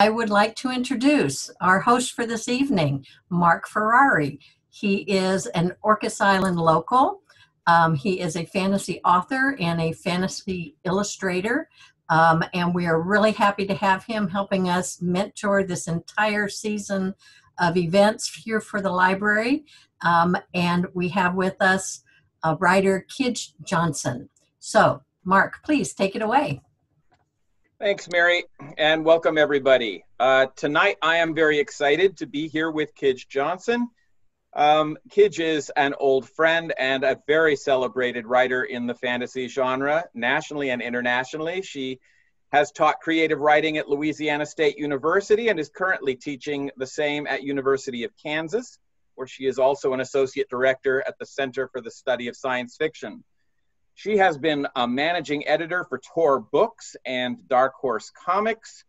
I would like to introduce our host for this evening, Mark Ferrari. He is an Orcas Island local. Um, he is a fantasy author and a fantasy illustrator. Um, and we are really happy to have him helping us mentor this entire season of events here for the library. Um, and we have with us uh, writer Kij Johnson. So, Mark, please take it away. Thanks, Mary, and welcome everybody. Uh, tonight, I am very excited to be here with Kij Johnson. Um, Kij is an old friend and a very celebrated writer in the fantasy genre, nationally and internationally. She has taught creative writing at Louisiana State University and is currently teaching the same at University of Kansas, where she is also an associate director at the Center for the Study of Science Fiction. She has been a managing editor for Tor Books and Dark Horse Comics.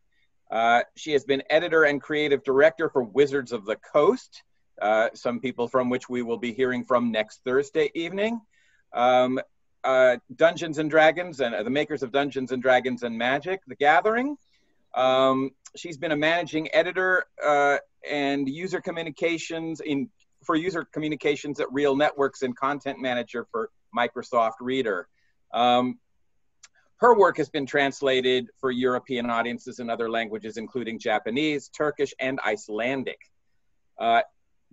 Uh, she has been editor and creative director for Wizards of the Coast, uh, some people from which we will be hearing from next Thursday evening. Um, uh, Dungeons and Dragons and uh, the makers of Dungeons and Dragons and Magic, The Gathering. Um, she's been a managing editor uh, and user communications in for user communications at Real Networks and content manager for Microsoft Reader. Um, her work has been translated for European audiences in other languages, including Japanese, Turkish, and Icelandic. Uh,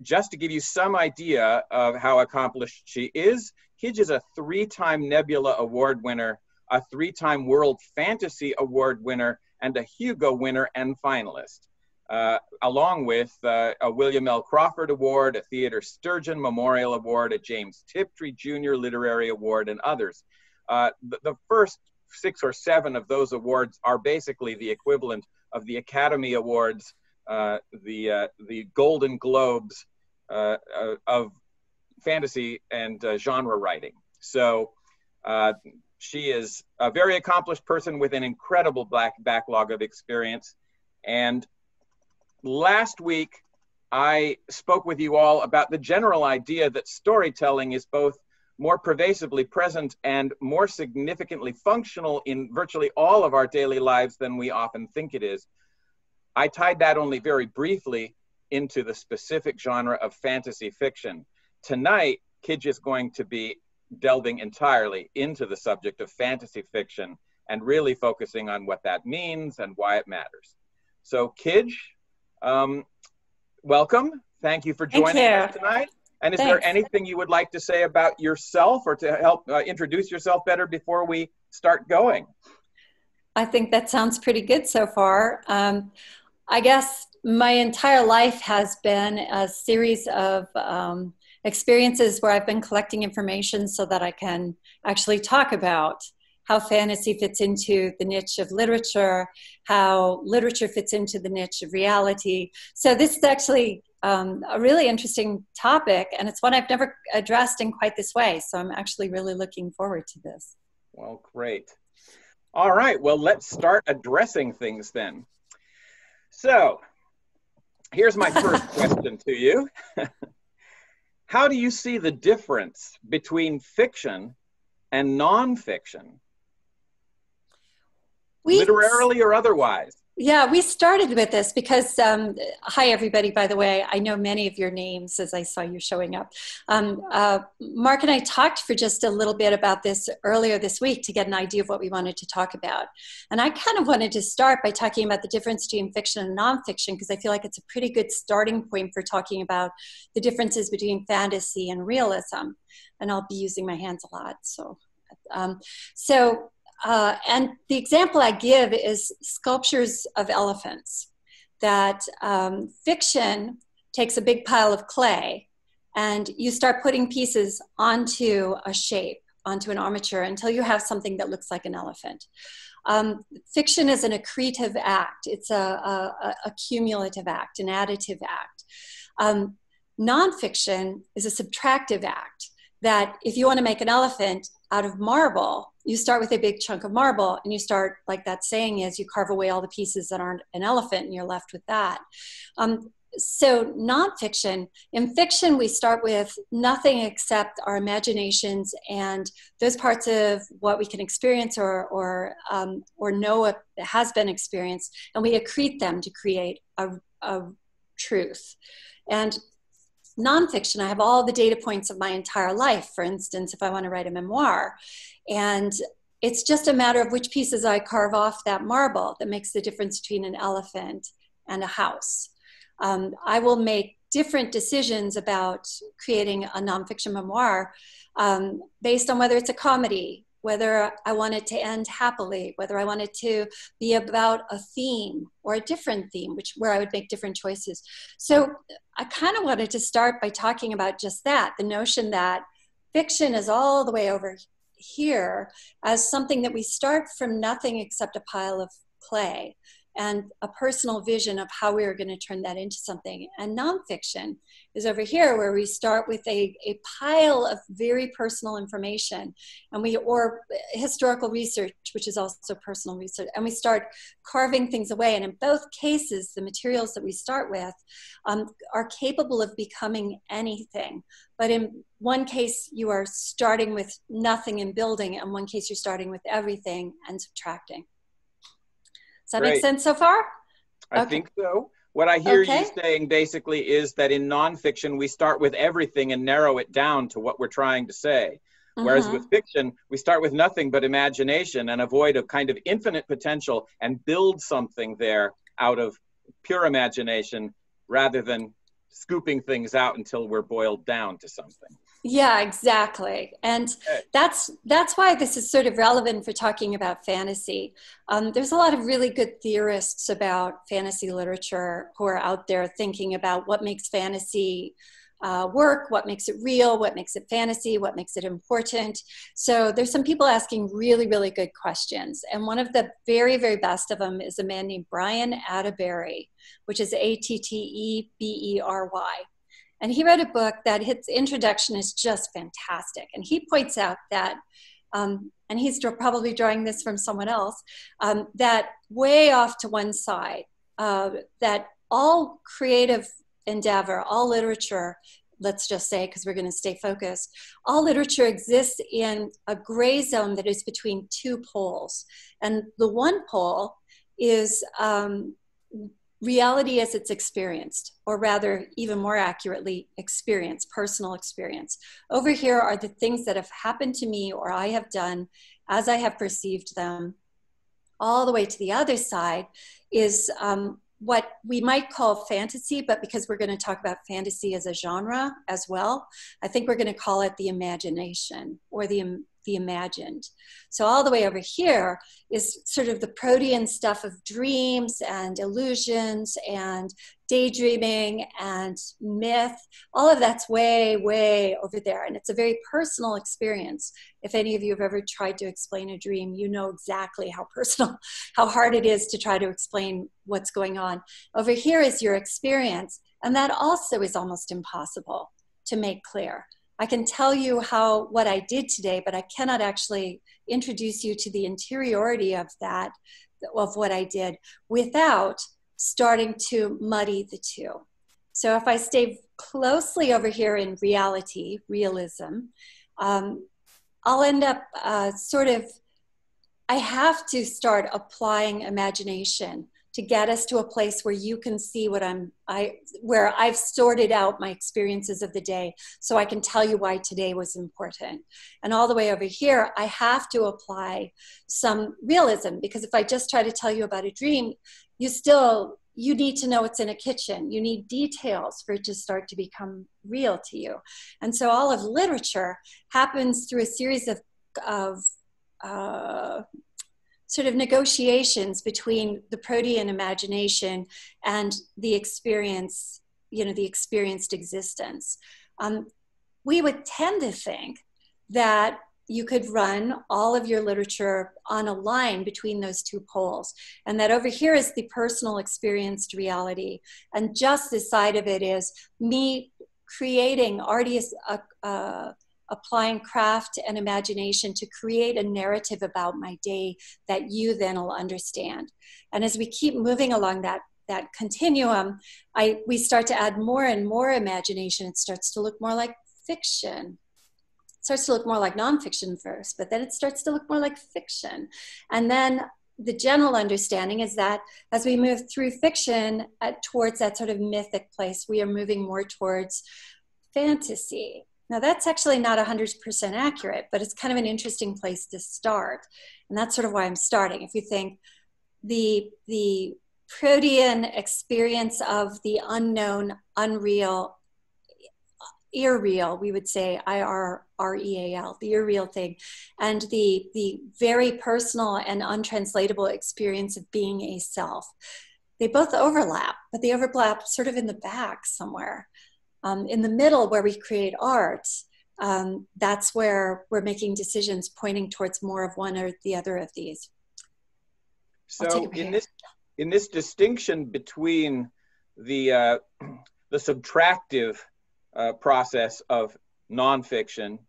just to give you some idea of how accomplished she is, Kij is a three-time Nebula Award winner, a three-time World Fantasy Award winner, and a Hugo winner and finalist, uh, along with uh, a William L. Crawford Award, a Theodore Sturgeon Memorial Award, a James Tiptree Jr. Literary Award, and others. Uh, the, the first six or seven of those awards are basically the equivalent of the Academy Awards, uh, the uh, the Golden Globes uh, of fantasy and genre writing. So she is a very accomplished person with an incredible black backlog of experience. And last week, I spoke with you all about the general idea that storytelling is both more pervasively present and more significantly functional in virtually all of our daily lives than we often think it is. I tied that only very briefly into the specific genre of fantasy fiction. Tonight, Kij is going to be delving entirely into the subject of fantasy fiction and really focusing on what that means and why it matters. So, Kij, um, welcome. Thank you for joining you. us tonight. And is Thanks. there anything you would like to say about yourself or to help uh, introduce yourself better before we start going? I think that sounds pretty good so far. Um, I guess my entire life has been a series of um, experiences where I've been collecting information so that I can actually talk about how fantasy fits into the niche of literature, how literature fits into the niche of reality. So, this is actually um, a really interesting topic, and it's one I've never addressed in quite this way. So, I'm actually really looking forward to this. Well, great. All right, well, let's start addressing things then. So, here's my first question to you How do you see the difference between fiction and nonfiction, We, literarily or otherwise? Yeah, we started with this because, um, hi, everybody, by the way. I know many of your names as I saw you showing up. Um, uh, Mark and I talked for just a little bit about this earlier this week to get an idea of what we wanted to talk about. And I kind of wanted to start by talking about the difference between fiction and nonfiction because I feel like it's a pretty good starting point for talking about the differences between fantasy and realism. And I'll be using my hands a lot. So, um, so uh, and the example I give is sculptures of elephants. That um, fiction takes a big pile of clay and you start putting pieces onto a shape, onto an armature until you have something that looks like an elephant. Um, fiction is an accretive act, it's a, a, a cumulative act, an additive act. Um, nonfiction is a subtractive act that if you want to make an elephant out of marble, you start with a big chunk of marble and you start, like that saying is, you carve away all the pieces that aren't an elephant and you're left with that. Um, so nonfiction in fiction we start with nothing except our imaginations and those parts of what we can experience or or um, or know has been experienced and we accrete them to create a, a truth and nonfiction. I have all the data points of my entire life. For instance if i want to write a memoir and it's just a matter of which pieces i carve off that marble that makes the difference between an elephant and a house. Um, I will make different decisions about creating a nonfiction memoir um, based on whether it's a comedy, whether I wanted to end happily, whether I wanted to be about a theme or a different theme, which where I would make different choices. So I kind of wanted to start by talking about just that, the notion that fiction is all the way over here as something that we start from nothing except a pile of clay and a personal vision of how we are going to turn that into something. And nonfiction is over here where we start with a, a pile of very personal information and we or historical research, which is also personal research, and we start carving things away. And in both cases, the materials that we start with um, are capable of becoming anything. But in one case, you are starting with nothing and building, and one case, you're starting with everything and subtracting that Great. make sense so far? I okay. think so. What I hear okay. you saying basically is that in nonfiction, we start with everything and narrow it down to what we're trying to say. Whereas mm-hmm. with fiction, we start with nothing but imagination and avoid a kind of infinite potential and build something there out of pure imagination rather than scooping things out until we're boiled down to something yeah exactly. And that's that's why this is sort of relevant for talking about fantasy. Um, there's a lot of really good theorists about fantasy literature who are out there thinking about what makes fantasy uh, work what makes it real what makes it fantasy what makes it important. So there's some people asking really really good questions. And one of the very very best of them is a man named brian attebery which is a-t-t-e-b-e-r-y and he wrote a book that his introduction is just fantastic. And he points out that, um, and he's probably drawing this from someone else, um, that way off to one side, uh, that all creative endeavor, all literature, let's just say, because we're going to stay focused, all literature exists in a gray zone that is between two poles. And the one pole is um, reality as it's experienced, or rather, even more accurately, experience, personal experience. Over here are the things that have happened to me or I have done as I have perceived them. All the way to the other side is um, what we might call fantasy, but because we're going to talk about fantasy as a genre as well, I think we're going to call it the imagination or the the imagined. So, all the way over here is sort of the protean stuff of dreams and illusions and daydreaming and myth. All of that's way, way over there. And it's a very personal experience. If any of you have ever tried to explain a dream, you know exactly how personal, how hard it is to try to explain what's going on. Over here is your experience. And that also is almost impossible to make clear. I can tell you how what I did today, but I cannot actually introduce you to the interiority of that, of what I did, without starting to muddy the two. So if I stay closely over here in reality, realism, um, I'll end up uh, sort of, I have to start applying imagination to get us to a place where you can see what I'm I where I've sorted out my experiences of the day so I can tell you why today was important. And all the way over here I have to apply some realism because if I just try to tell you about a dream you still you need to know what's in a kitchen. You need details for it to start to become real to you. And so all of literature happens through a series of, of uh, sort of negotiations between the protean imagination and the experience, you know, the experienced existence. Um, we would tend to think that you could run all of your literature on a line between those two poles. And that over here is the personal experienced reality. And just this side of it is me creating already a, a, uh, uh, applying craft and imagination to create a narrative about my day that you then will understand. And as we keep moving along that that continuum, I we start to add more and more imagination. It starts to look more like fiction. Starts to look more like nonfiction first, but then it starts to look more like fiction. And then the general understanding is that as we move through fiction at, towards that sort of mythic place, we are moving more towards fantasy. Now, that's actually not 100% accurate, but it's kind of an interesting place to start. And that's sort of why I'm starting. If you think the, the protean experience of the unknown, unreal, irreal, we would say I R R E A L, the irreal thing, and the the very personal and untranslatable experience of being a self. They both overlap, but they overlap sort of in the back somewhere. Um, in the middle, where we create art, um, that's where we're making decisions pointing towards more of one or the other of these. So in this in this distinction between the uh, the subtractive uh, process of nonfiction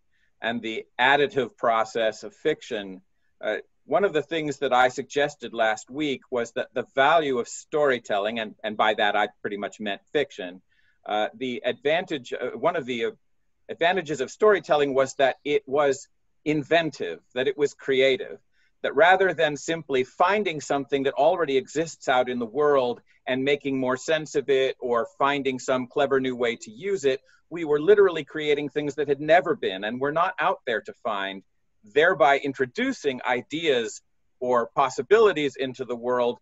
and the additive process of fiction, uh, one of the things that I suggested last week was that the value of storytelling, and, and by that I pretty much meant fiction, uh, the advantage, uh, one of the uh, advantages of storytelling was that it was inventive, that it was creative that rather than simply finding something that already exists out in the world and making more sense of it or finding some clever new way to use it, we were literally creating things that had never been and were not out there to find, thereby introducing ideas or possibilities into the world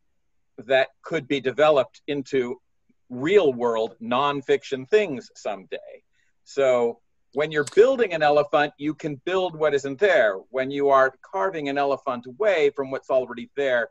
that could be developed into real world nonfiction things someday. So when you're building an elephant, you can build what isn't there. When you are carving an elephant away from what's already there,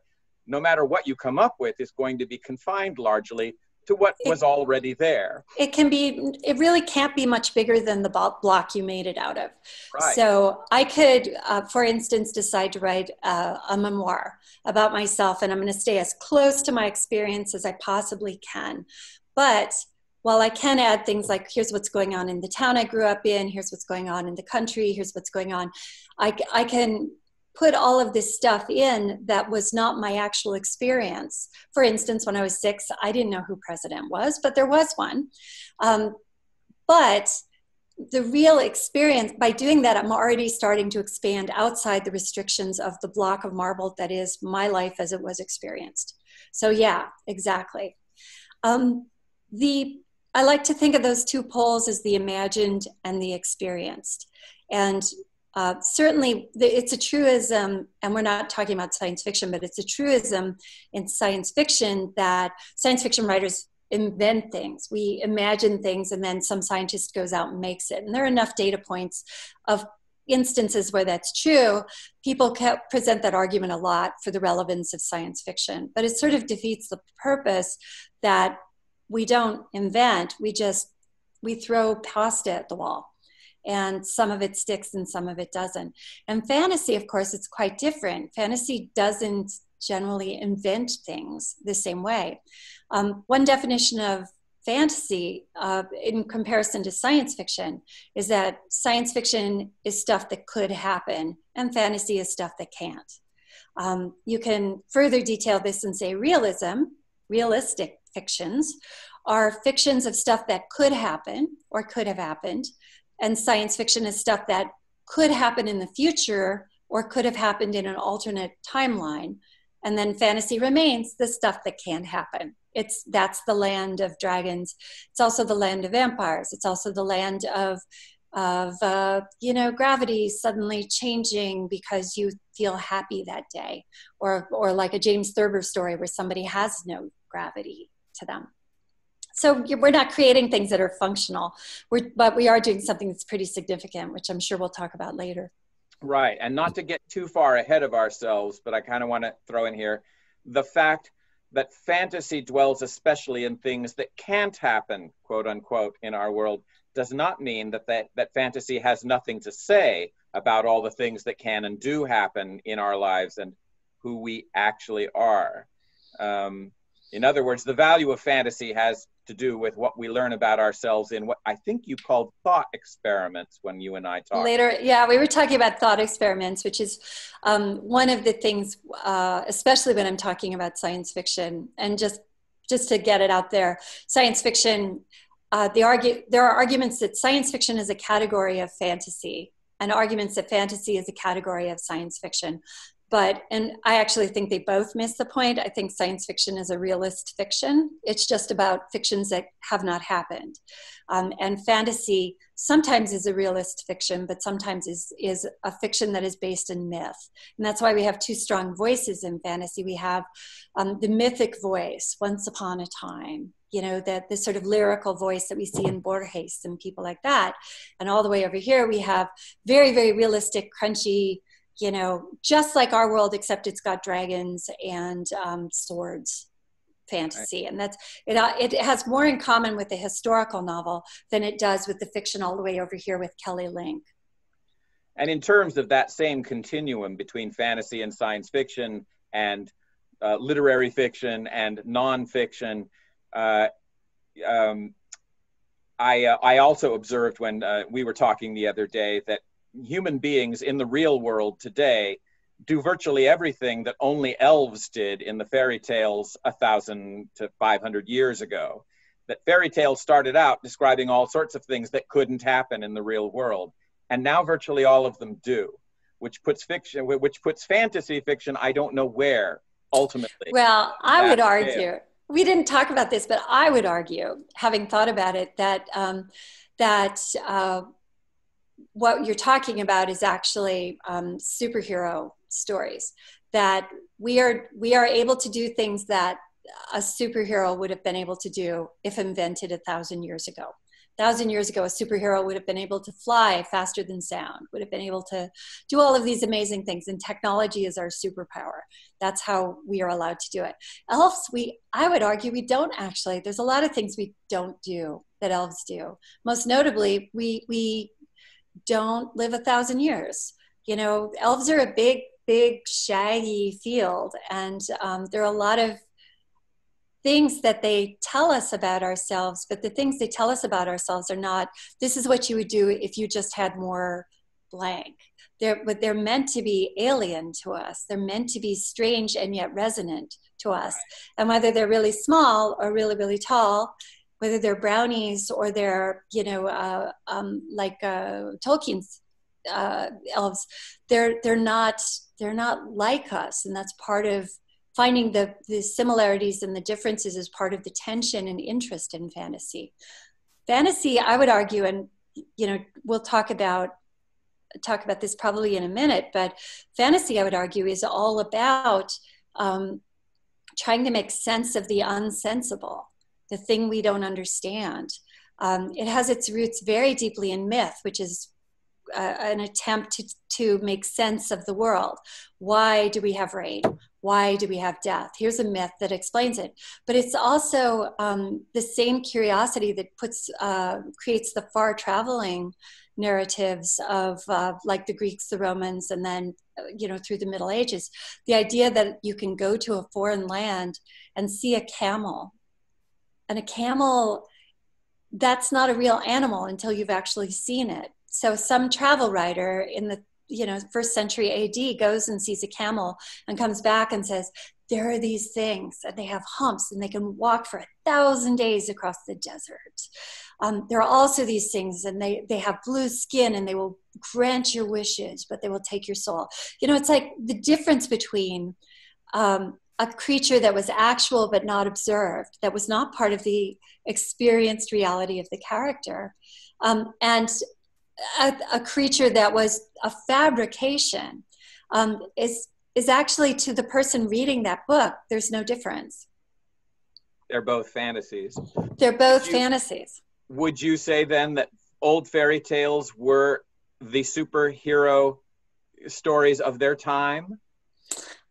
no matter what you come up with is going to be confined largely to what it, was already there. It can be, it really can't be much bigger than the block you made it out of. Right. So I could, uh, for instance, decide to write uh, a memoir about myself, and I'm going to stay as close to my experience as I possibly can. But while I can add things like, here's what's going on in the town I grew up in, here's what's going on in the country, here's what's going on, I, I can put all of this stuff in that was not my actual experience. For instance, when I was six, I didn't know who president was, but there was one. Um, but the real experience, by doing that, I'm already starting to expand outside the restrictions of the block of marble that is my life as it was experienced. So, yeah, exactly. Um, the I like to think of those two poles as the imagined and the experienced. And uh, certainly, it's a truism, and we're not talking about science fiction, but it's a truism in science fiction that science fiction writers invent things. We imagine things, and then some scientist goes out and makes it. And there are enough data points of instances where that's true. People present that argument a lot for the relevance of science fiction, but it sort of defeats the purpose that we don't invent we just we throw pasta at the wall. And some of it sticks and some of it doesn't. And fantasy of course it's quite different. Fantasy doesn't generally invent things the same way. Um, one definition of fantasy uh, in comparison to science fiction is that science fiction is stuff that could happen and fantasy is stuff that can't. Um, you can further detail this and say realism realistic fictions are fictions of stuff that could happen or could have happened, and science fiction is stuff that could happen in the future or could have happened in an alternate timeline. And then fantasy remains the stuff that can happen. It's that's the land of dragons. It's also the land of vampires. It's also the land of of uh, you know gravity suddenly changing because you feel happy that day, or or like a James Thurber story where somebody has no gravity to them. So we're not creating things that are functional, we're, but we are doing something that's pretty significant, which I'm sure we'll talk about later. Right, and not to get too far ahead of ourselves, but I kind of want to throw in here the fact that fantasy dwells especially in things that can't happen, quote unquote, in our world, does not mean that, that that fantasy has nothing to say about all the things that can and do happen in our lives and who we actually are. Um, in other words, the value of fantasy has to do with what we learn about ourselves in what I think you called thought experiments when you and I talked. Later, yeah, we were talking about thought experiments, which is um, one of the things, uh, especially when I'm talking about science fiction and just just to get it out there, science fiction. Uh, the argue there are arguments that science fiction is a category of fantasy, and arguments that fantasy is a category of science fiction. But and i actually think they both miss the point. I think science fiction is a realist fiction. It's just about fictions that have not happened. Um, and fantasy sometimes is a realist fiction but sometimes is is a fiction that is based in myth. And that's why we have two strong voices in fantasy. We have um, the mythic voice once upon a time you know that this sort of lyrical voice that we see in borges and people like that. And all the way over here we have very very realistic crunchy you know, just like our world, except it's got dragons and um, swords fantasy. And that's it uh, it has more in common with the historical novel than it does with the fiction all the way over here with kelly link. And in terms of that same continuum between fantasy and science fiction and uh, literary fiction and nonfiction um, I, uh, I also observed when uh, we were talking the other day that human beings in the real world today do virtually everything that only elves did in the fairy tales a thousand to 500 years ago. That fairy tales started out describing all sorts of things that couldn't happen in the real world. And now virtually all of them do, which puts fiction, which puts fantasy fiction, I don't know where ultimately. Well, I would argue. We didn't talk about this, but I would argue, having thought about it, that, um, that, uh, what you're talking about is actually um, superhero stories. That we are we are able to do things that a superhero would have been able to do if invented a thousand years ago thousand years ago a superhero would have been able to fly faster than sound would have been able to do all of these amazing things and technology is our superpower. That's how we are allowed to do it. Elves we i would argue we don't actually there's a lot of things we don't do that elves do. Most notably we we don't live a thousand years. You know, elves are a big, big, shaggy field, and um, there are a lot of things that they tell us about ourselves, but the things they tell us about ourselves are not, this is what you would do if you just had more blank. They're, but they're meant to be alien to us. They're meant to be strange and yet resonant to us. And whether they're really small or really, really tall, whether they're brownies or they're you know uh, um, like uh, Tolkien's uh, elves, they're they're not they're not like us, and that's part of finding the the similarities and the differences is part of the tension and interest in fantasy. Fantasy, I would argue, and you know we'll talk about talk about this probably in a minute, but fantasy, I would argue, is all about um, trying to make sense of the unsensible the thing we don't understand. Um, it has its roots very deeply in myth, which is uh, an attempt to, to make sense of the world. Why do we have rain? Why do we have death? Here's a myth that explains it. But it's also um, the same curiosity that puts uh, creates the far traveling narratives of uh, like the Greeks, the Romans, and then uh, you know through the Middle Ages. The idea that you can go to a foreign land and see a camel and a camel, that's not a real animal until you've actually seen it. So some travel writer in the you know first century AD goes and sees a camel and comes back and says, there are these things and they have humps and they can walk for a thousand days across the desert. Um, there are also these things and they, they have blue skin and they will grant your wishes, but they will take your soul. You know, it's like the difference between um, a creature that was actual but not observed, that was not part of the experienced reality of the character, um, and a, a, creature that was a fabrication um, is is actually to the person reading that book. There's no difference. They're both fantasies. They're both would you, fantasies. Would you say then that old fairy tales were the superhero stories of their time?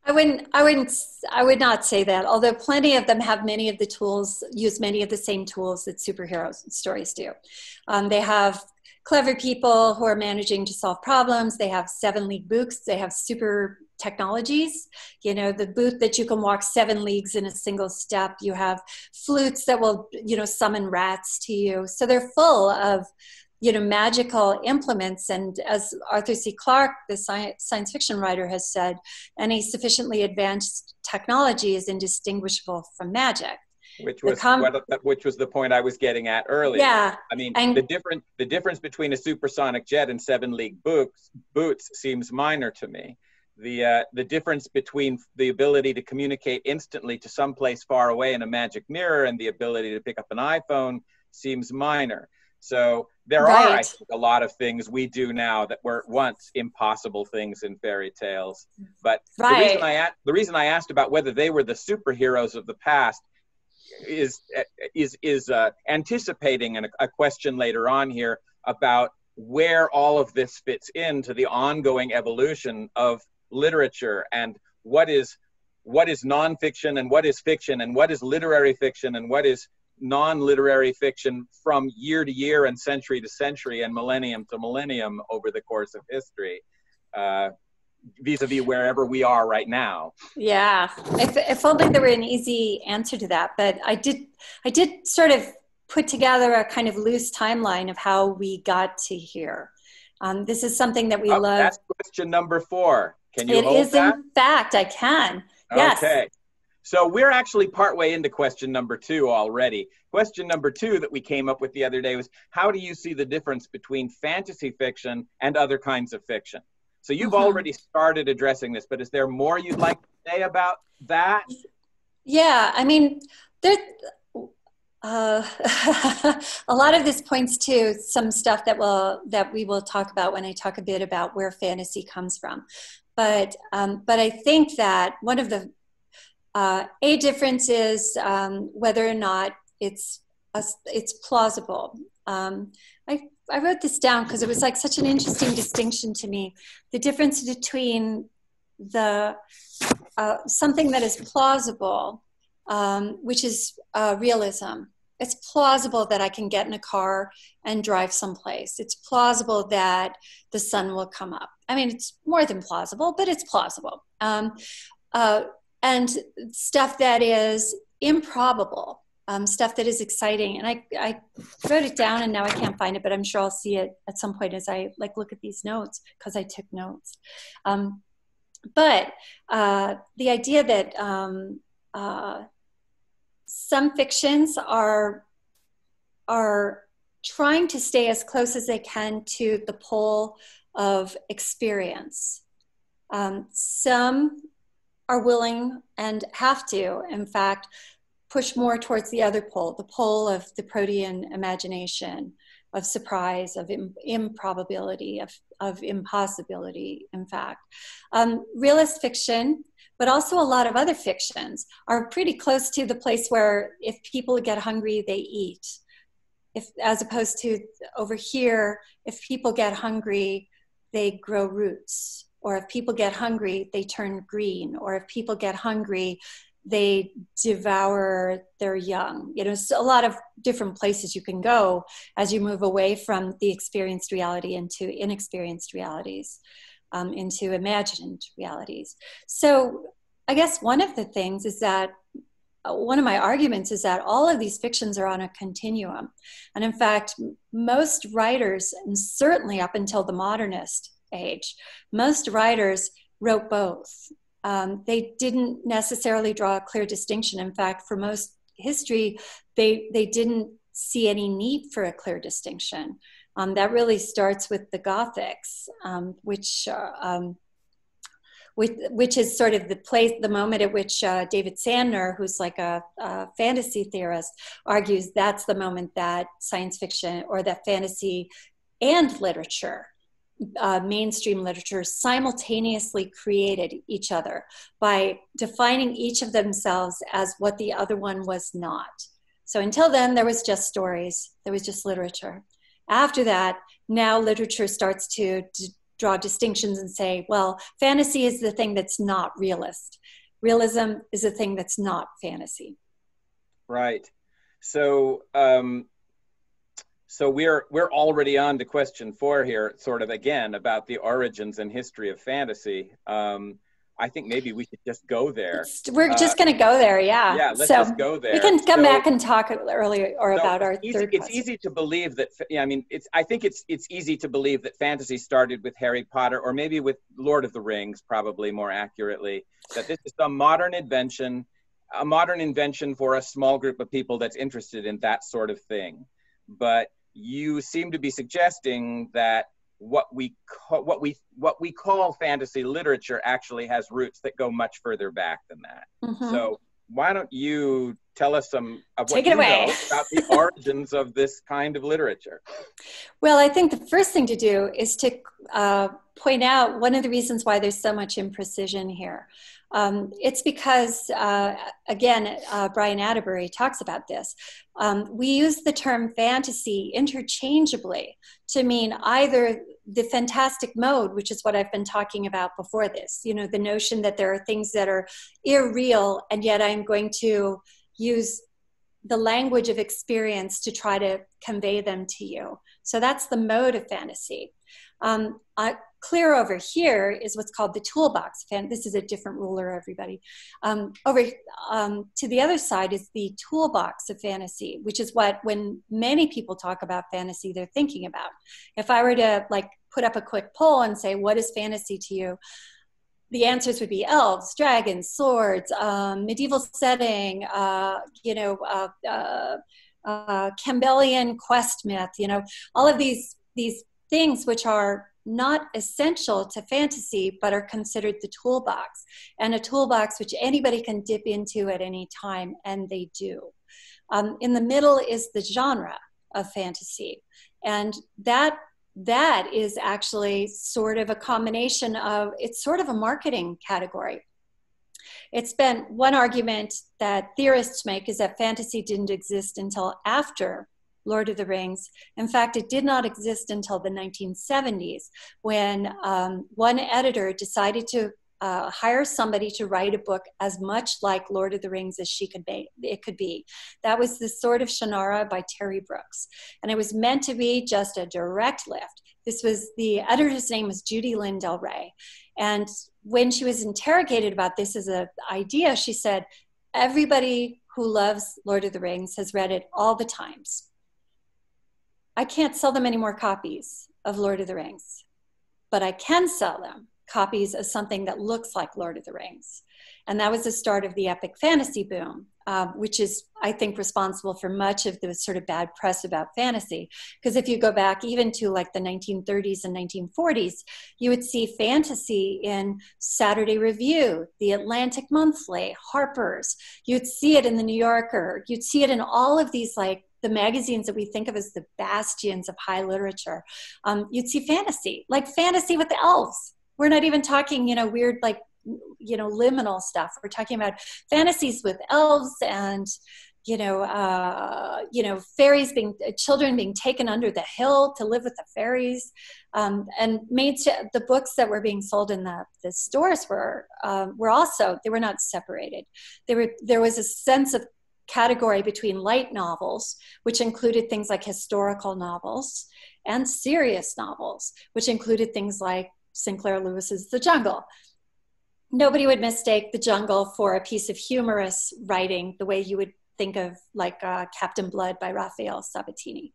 I wouldn't, I wouldn't, I would not say that. Although plenty of them have many of the tools, use many of the same tools that superhero stories do. Um, they have clever people who are managing to solve problems. They have seven league boots. They have super technologies. You know, the boot that you can walk seven leagues in a single step. You have flutes that will, you know, summon rats to you. So they're full of you know magical implements and as arthur c clarke the science fiction writer has said any sufficiently advanced technology is indistinguishable from magic which was com- what, which was the point I was getting at earlier. Yeah. I mean, and- the different the difference between a supersonic jet and seven league boots boots seems minor to me. The uh, the difference between the ability to communicate instantly to someplace far away in a magic mirror and the ability to pick up an iPhone seems minor. So there right. are, I think, a lot of things we do now that were once impossible things in fairy tales. But right. the reason I the reason I asked about whether they were the superheroes of the past is is is uh, anticipating an, a question later on here about where all of this fits into the ongoing evolution of literature and what is what is nonfiction and what is fiction and what is literary fiction and what is non-literary fiction from year to year and century to century and millennium to millennium over the course of history. Uh, vis-a-vis wherever we are right now. Yeah. If, if only there were an easy answer to that but i did i did sort of put together a kind of loose timeline of how we got to here. Um, this is something that we oh, love. that's question number four. Can you it is that? in fact i can. Yes. Okay. So we're actually partway into question number two already. Question number two that we came up with the other day was how do you see the difference between fantasy fiction and other kinds of fiction? So you've mm-hmm. already started addressing this, but is there more you'd like to say about that? Yeah, I mean, there. Uh, a lot of this points to some stuff that will that we will talk about when I talk a bit about where fantasy comes from. But um, but I think that one of the uh, a difference is um, whether or not it's a, it's plausible. Um, I, I wrote this down because it was like such an interesting distinction to me. The difference between the uh, something that is plausible, um, which is uh, realism. It's plausible that I can get in a car and drive someplace. It's plausible that the sun will come up. I mean, it's more than plausible, but it's plausible. Um, uh, and stuff that is improbable, um, stuff that is exciting. And I, I wrote it down and now I can't find it, but I'm sure I'll see it at some point as I like look at these notes because I took notes. Um, but uh, the idea that um, uh, some fictions are are trying to stay as close as they can to the pole of experience. Um, some are willing and have to, in fact, push more towards the other pole, the pole of the protean imagination, of surprise, of Im- improbability, of, of impossibility, in fact. Um, realist fiction, but also a lot of other fictions, are pretty close to the place where if people get hungry, they eat. If, as opposed to over here, if people get hungry, they grow roots or if people get hungry, they turn green, or if people get hungry, they devour their young. You know, so a lot of different places you can go as you move away from the experienced reality into inexperienced realities, um, into imagined realities. So, I guess one of the things is that uh, one of my arguments is that all of these fictions are on a continuum. And in fact, most writers, and certainly up until the modernist age. Most writers wrote both. Um, they didn't necessarily draw a clear distinction. In fact, for most history, they, they didn't see any need for a clear distinction. Um, that really starts with the Gothics, um, which uh, um, which is sort of the place, the moment at which uh, David Sandner, who's like a, a, fantasy theorist, argues that's the moment that science fiction or that fantasy and literature uh, mainstream literature simultaneously created each other by defining each of themselves as what the other one was not. So until then, there was just stories, there was just literature. After that, now literature starts to d- draw distinctions and say, well, fantasy is the thing that's not realist. Realism is the thing that's not fantasy. Right. So um, so we're we're already on to question four here, sort of again about the origins and history of fantasy. Um, I think maybe we should just go there. We're uh, just going to go there, yeah. Yeah, let's so just go there. We can come so, back and talk earlier or so about our easy, third. It's easy to believe that. Yeah, I mean, it's. I think it's it's easy to believe that fantasy started with Harry Potter, or maybe with Lord of the Rings, probably more accurately. That this is some modern invention a modern invention for a small group of people that's interested in that sort of thing. But you seem to be suggesting that what we call, what we what we call fantasy literature actually has roots that go much further back than that. Mm-hmm. So why don't you tell us some of what Take you away. know about the origins of this kind of literature? Well, I think the first thing to do is to uh, point out one of the reasons why there's so much imprecision here. Um, it's because, uh, again, uh, Brian Attebery talks about this. Um, we use the term fantasy interchangeably to mean either the fantastic mode, which is what I've been talking about before this, you know, the notion that there are things that are irreal, and yet I'm going to use the language of experience to try to convey them to you. So that's the mode of fantasy. Um, I, clear over here is what's called the toolbox. This is a different ruler, everybody. Um, over um, to the other side is the toolbox of fantasy, which is what when many people talk about fantasy, they're thinking about. If I were to like put up a quick poll and say, "What is fantasy to you?" the answers would be elves, dragons, swords, um, medieval setting, uh, you know, uh, uh, uh, Campbellian quest myth, you know, all of these these things which are not essential to fantasy, but are considered the toolbox, and a toolbox which anybody can dip into at any time, and they do. Um, in the middle is the genre of fantasy, and that that is actually sort of a combination of it's sort of a marketing category. It's been one argument that theorists make is that fantasy didn't exist until after Lord of the Rings. In fact, it did not exist until the 1970s when um, one editor decided to uh, hire somebody to write a book as much like Lord of the Rings as she could be. It could be. That was the Sword of Shannara by Terry Brooks, and it was meant to be just a direct lift. This was the editor's name was Judy Lynn Del Rey, and when she was interrogated about this as an idea, she said, "Everybody who loves Lord of the Rings has read it all the times." I can't sell them any more copies of Lord of the Rings, but I can sell them copies of something that looks like Lord of the Rings. And that was the start of the epic fantasy boom, um, which is, I think, responsible for much of the sort of bad press about fantasy. Because if you go back even to like the 1930s and 1940s, you would see fantasy in Saturday Review, the Atlantic Monthly, Harper's. You'd see it in the New Yorker. You'd see it in all of these like the magazines that we think of as the bastions of high literature, um, you'd see fantasy, like fantasy with the elves. We're not even talking, you know, weird like, you know, liminal stuff. We're talking about fantasies with elves and, you know, uh, you know, fairies being children being taken under the hill to live with the fairies, um, and made to, the books that were being sold in the, the stores were um, were also they were not separated. They were there was a sense of category between light novels, which included things like historical novels, and serious novels, which included things like Sinclair Lewis's The Jungle. Nobody would mistake The Jungle for a piece of humorous writing the way you would think of like uh, Captain Blood by Rafael Sabatini.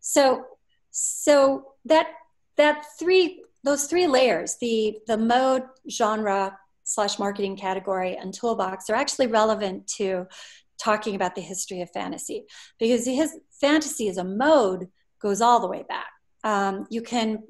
So, so that that three those three layers the the mode genre slash marketing category and toolbox are actually relevant to talking about the history of fantasy because his fantasy as a mode goes all the way back. Um, you can,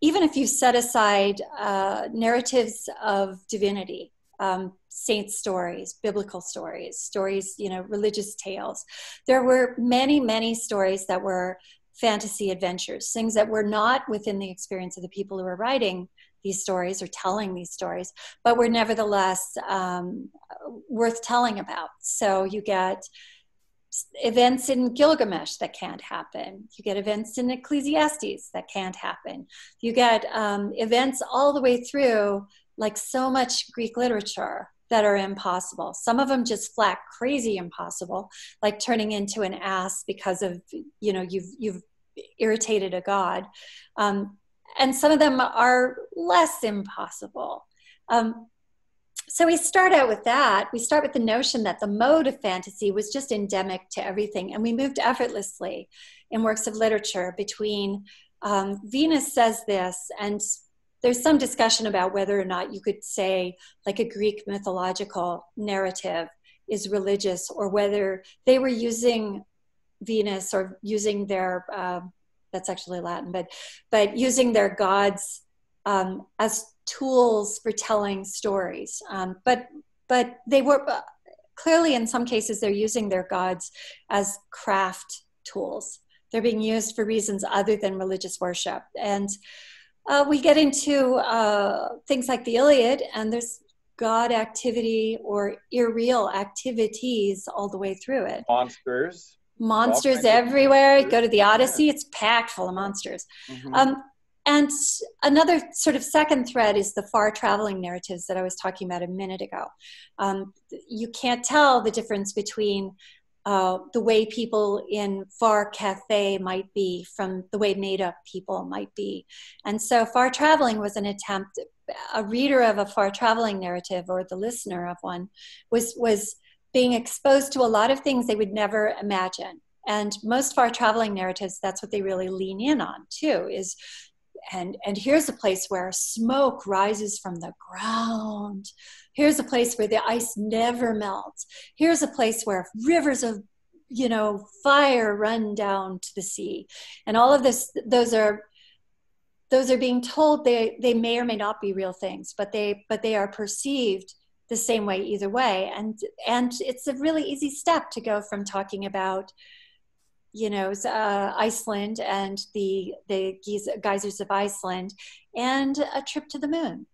even if you set aside uh, narratives of divinity, um, saint stories, biblical stories, stories, you know, religious tales, there were many, many stories that were fantasy adventures, things that were not within the experience of the people who were writing these stories or telling these stories, but were nevertheless um, worth telling about. So you get events in Gilgamesh that can't happen. You get events in Ecclesiastes that can't happen. You get um, events all the way through, like so much Greek literature that are impossible. Some of them just flat crazy impossible, like turning into an ass because of you know you've you've irritated a god. Um, and some of them are less impossible. Um, so we start out with that. We start with the notion that the mode of fantasy was just endemic to everything, and we moved effortlessly in works of literature between um, Venus says this, and there's some discussion about whether or not you could say, like a Greek mythological narrative is religious or whether they were using Venus or using their uh, that's actually Latin, but but using their gods um, as tools for telling stories. Um, but but they were uh, clearly in some cases they're using their gods as craft tools. They're being used for reasons other than religious worship. And uh, we get into uh, things like the Iliad, and there's god activity or irreal activities all the way through it. Monsters. Monsters everywhere. Monsters. Go to the Odyssey, it's packed full of monsters. Mm-hmm. Um, and another sort of second thread is the far traveling narratives that I was talking about a minute ago. Um, you can't tell the difference between uh, the way people in far Cathay might be from the way made up people might be. And so far traveling was an attempt, a reader of a far traveling narrative or the listener of one was, was being exposed to a lot of things they would never imagine. And most far traveling narratives, that's what they really lean in on too, is and and here's a place where smoke rises from the ground. Here's a place where the ice never melts. Here's a place where rivers of you know fire run down to the sea. And all of this those are those are being told they they may or may not be real things but they but they are perceived the same way either way and and it's a really easy step to go from talking about you know, uh, Iceland and the the geysers of Iceland, and a trip to the moon.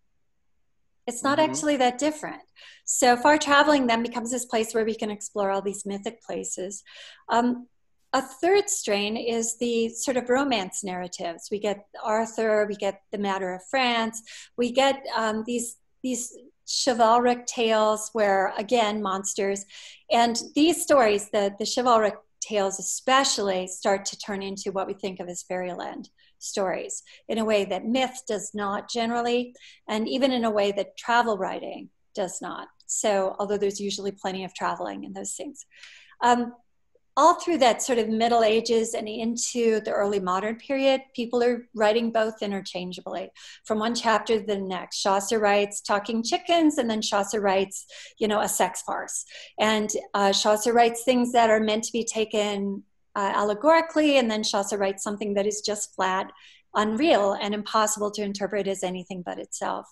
It's not mm-hmm. actually that different. So far traveling then becomes this place where we can explore all these mythic places. Um, a third strain is the sort of romance narratives. We get Arthur, we get the Matter of France, we get um, these these chivalric tales where again monsters, and these stories, the the chivalric tales especially start to turn into what we think of as fairyland stories in a way that myth does not generally and even in a way that travel writing does not. So although there's usually plenty of traveling in those things. Um, all through that sort of Middle Ages and into the early modern period, people are writing both interchangeably from one chapter to the next. Chaucer writes Talking Chickens, and then Chaucer writes, you know, a sex farce. And uh, Chaucer writes things that are meant to be taken uh, allegorically, and then Chaucer writes something that is just flat, unreal, and impossible to interpret as anything but itself.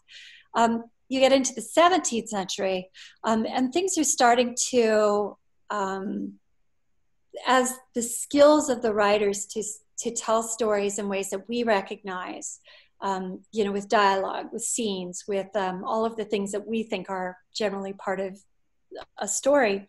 Um, you get into the 17th century, um, and things are starting to. Um, as the skills of the writers to to tell stories in ways that we recognize um, you know with dialogue with scenes with um, all of the things that we think are generally part of a story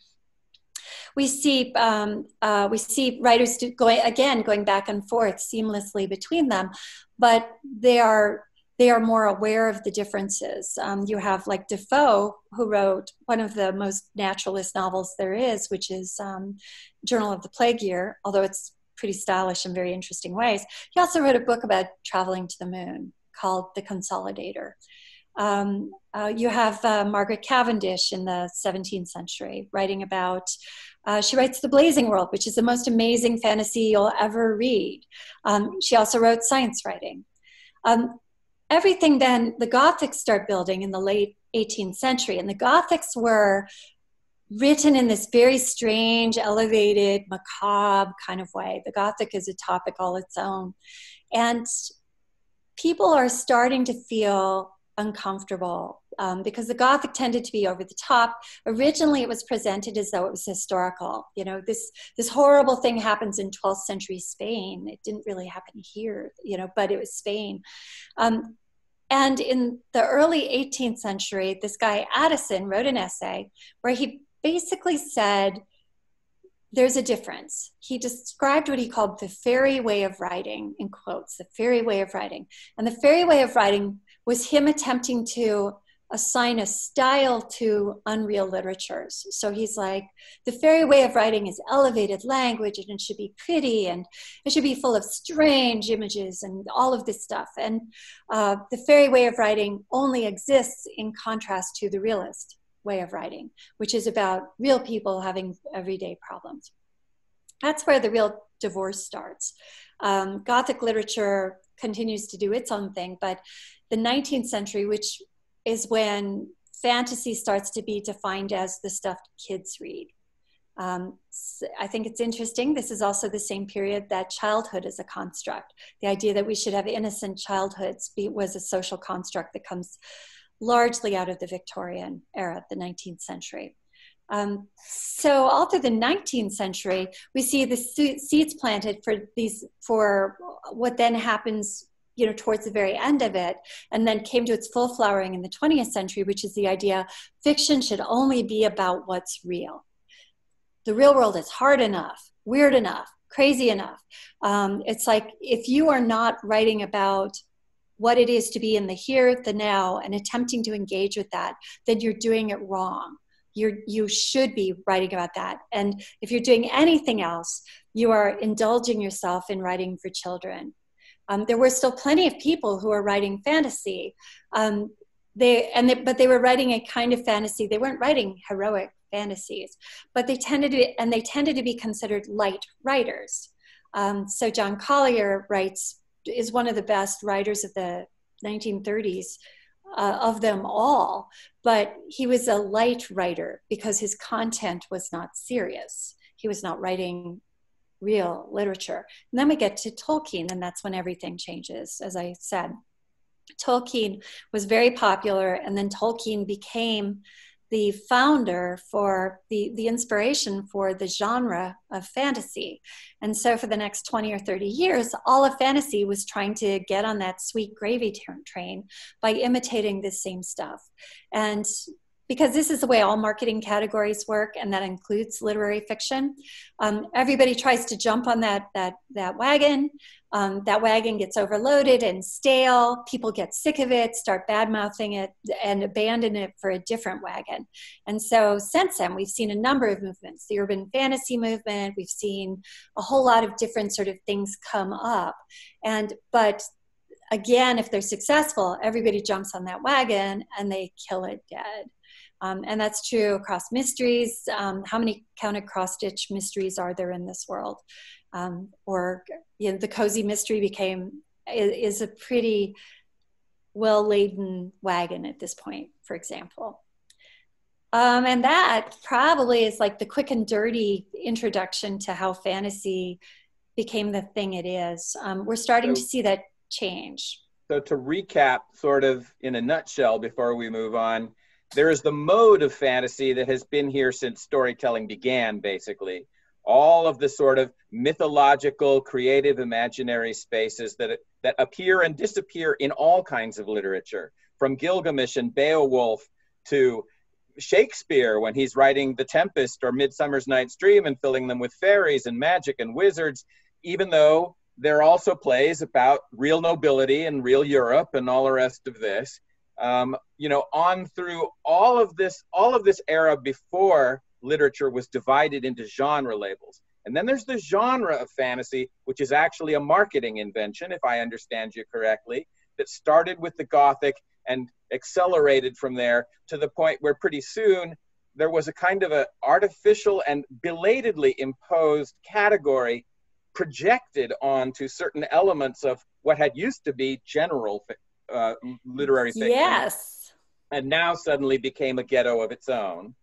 we see um, uh, we see writers do, going again going back and forth seamlessly between them but they are they are more aware of the differences. Um, you have like Defoe, who wrote one of the most naturalist novels there is, which is um, Journal of the Plague Year, although it's pretty stylish in very interesting ways. He also wrote a book about traveling to the moon called The Consolidator. Um, uh, you have uh, Margaret Cavendish in the 17th century writing about, uh, she writes The Blazing World, which is the most amazing fantasy you'll ever read. Um, she also wrote science writing. Um, everything then the Gothics start building in the late 18th century, and the Gothics were written in this very strange, elevated, macabre kind of way. The Gothic is a topic all its own. And people are starting to feel uncomfortable um, because the Gothic tended to be over the top. Originally, it was presented as though it was historical. You know, this this horrible thing happens in 12th century Spain. It didn't really happen here, you know, but it was Spain. Um, and in the early 18th century, this guy Addison wrote an essay where he basically said, there's a difference. He described what he called the fairy way of writing, in quotes, the fairy way of writing. And the fairy way of writing was him attempting to assign a style to unreal literatures. So he's like, the fairy way of writing is elevated language and it should be pretty and it should be full of strange images and all of this stuff. And uh, the fairy way of writing only exists in contrast to the realist way of writing, which is about real people having everyday problems. That's where the real divorce starts. Um, Gothic literature continues to do its own thing, but the 19th century, which is when fantasy starts to be defined as the stuff kids read. Um, I think it's interesting. This is also the same period that childhood is a construct. The idea that we should have innocent childhoods was a social construct that comes largely out of the Victorian era, the 19th century. Um, so all through the 19th century, we see the seeds planted for these for what then happens you know towards the very end of it and then came to its full flowering in the 20th century which is the idea fiction should only be about what's real. The real world is hard enough weird enough crazy enough. Um, it's like if you are not writing about what it is to be in the here the now and attempting to engage with that then you're doing it wrong. You you should be writing about that. And if you're doing anything else you are indulging yourself in writing for children um, there were still plenty of people who were writing fantasy. Um, they and they, but they were writing a kind of fantasy. They weren't writing heroic fantasies but they tended to and they tended to be considered light writers. Um, so john collier writes is one of the best writers of the 1930s uh, of them all, but he was a light writer because his content was not serious. He was not writing real literature. And then we get to Tolkien, and that's when everything changes, as I said. Tolkien was very popular, and then Tolkien became the founder for the, the inspiration for the genre of fantasy. And so for the next 20 or 30 years, all of fantasy was trying to get on that sweet gravy train by imitating this same stuff. And because this is the way all marketing categories work, and that includes literary fiction. Um, everybody tries to jump on that that that wagon. Um, that wagon gets overloaded and stale. People get sick of it, start bad mouthing it, and abandon it for a different wagon. And so, since then, we've seen a number of movements. The urban fantasy movement. We've seen a whole lot of different sort of things come up. And but again, if they're successful, everybody jumps on that wagon and they kill it dead. Um, and that's true across mysteries. Um, how many counted cross stitch mysteries are there in this world? Um, or you know, the cozy mystery became is, is a pretty well laden wagon at this point, for example. Um, and that probably is like the quick and dirty introduction to how fantasy became the thing it is. Um, we're starting so, to see that change. So, to recap, sort of in a nutshell, before we move on, there is the mode of fantasy that has been here since storytelling began, basically. All of the sort of mythological, creative, imaginary spaces that, that appear and disappear in all kinds of literature, from Gilgamesh and Beowulf to Shakespeare when he's writing The Tempest or Midsummer's Night's Dream and filling them with fairies and magic and wizards, even though there are also plays about real nobility and real Europe and all the rest of this um, you know, on through all of this, all of this era before literature was divided into genre labels. And then there's the genre of fantasy, which is actually a marketing invention, if I understand you correctly, that started with the Gothic and accelerated from there to the point where pretty soon there was a kind of a artificial and belatedly imposed category projected onto certain elements of what had used to be general uh, literary fiction. Yes. And now suddenly became a ghetto of its own.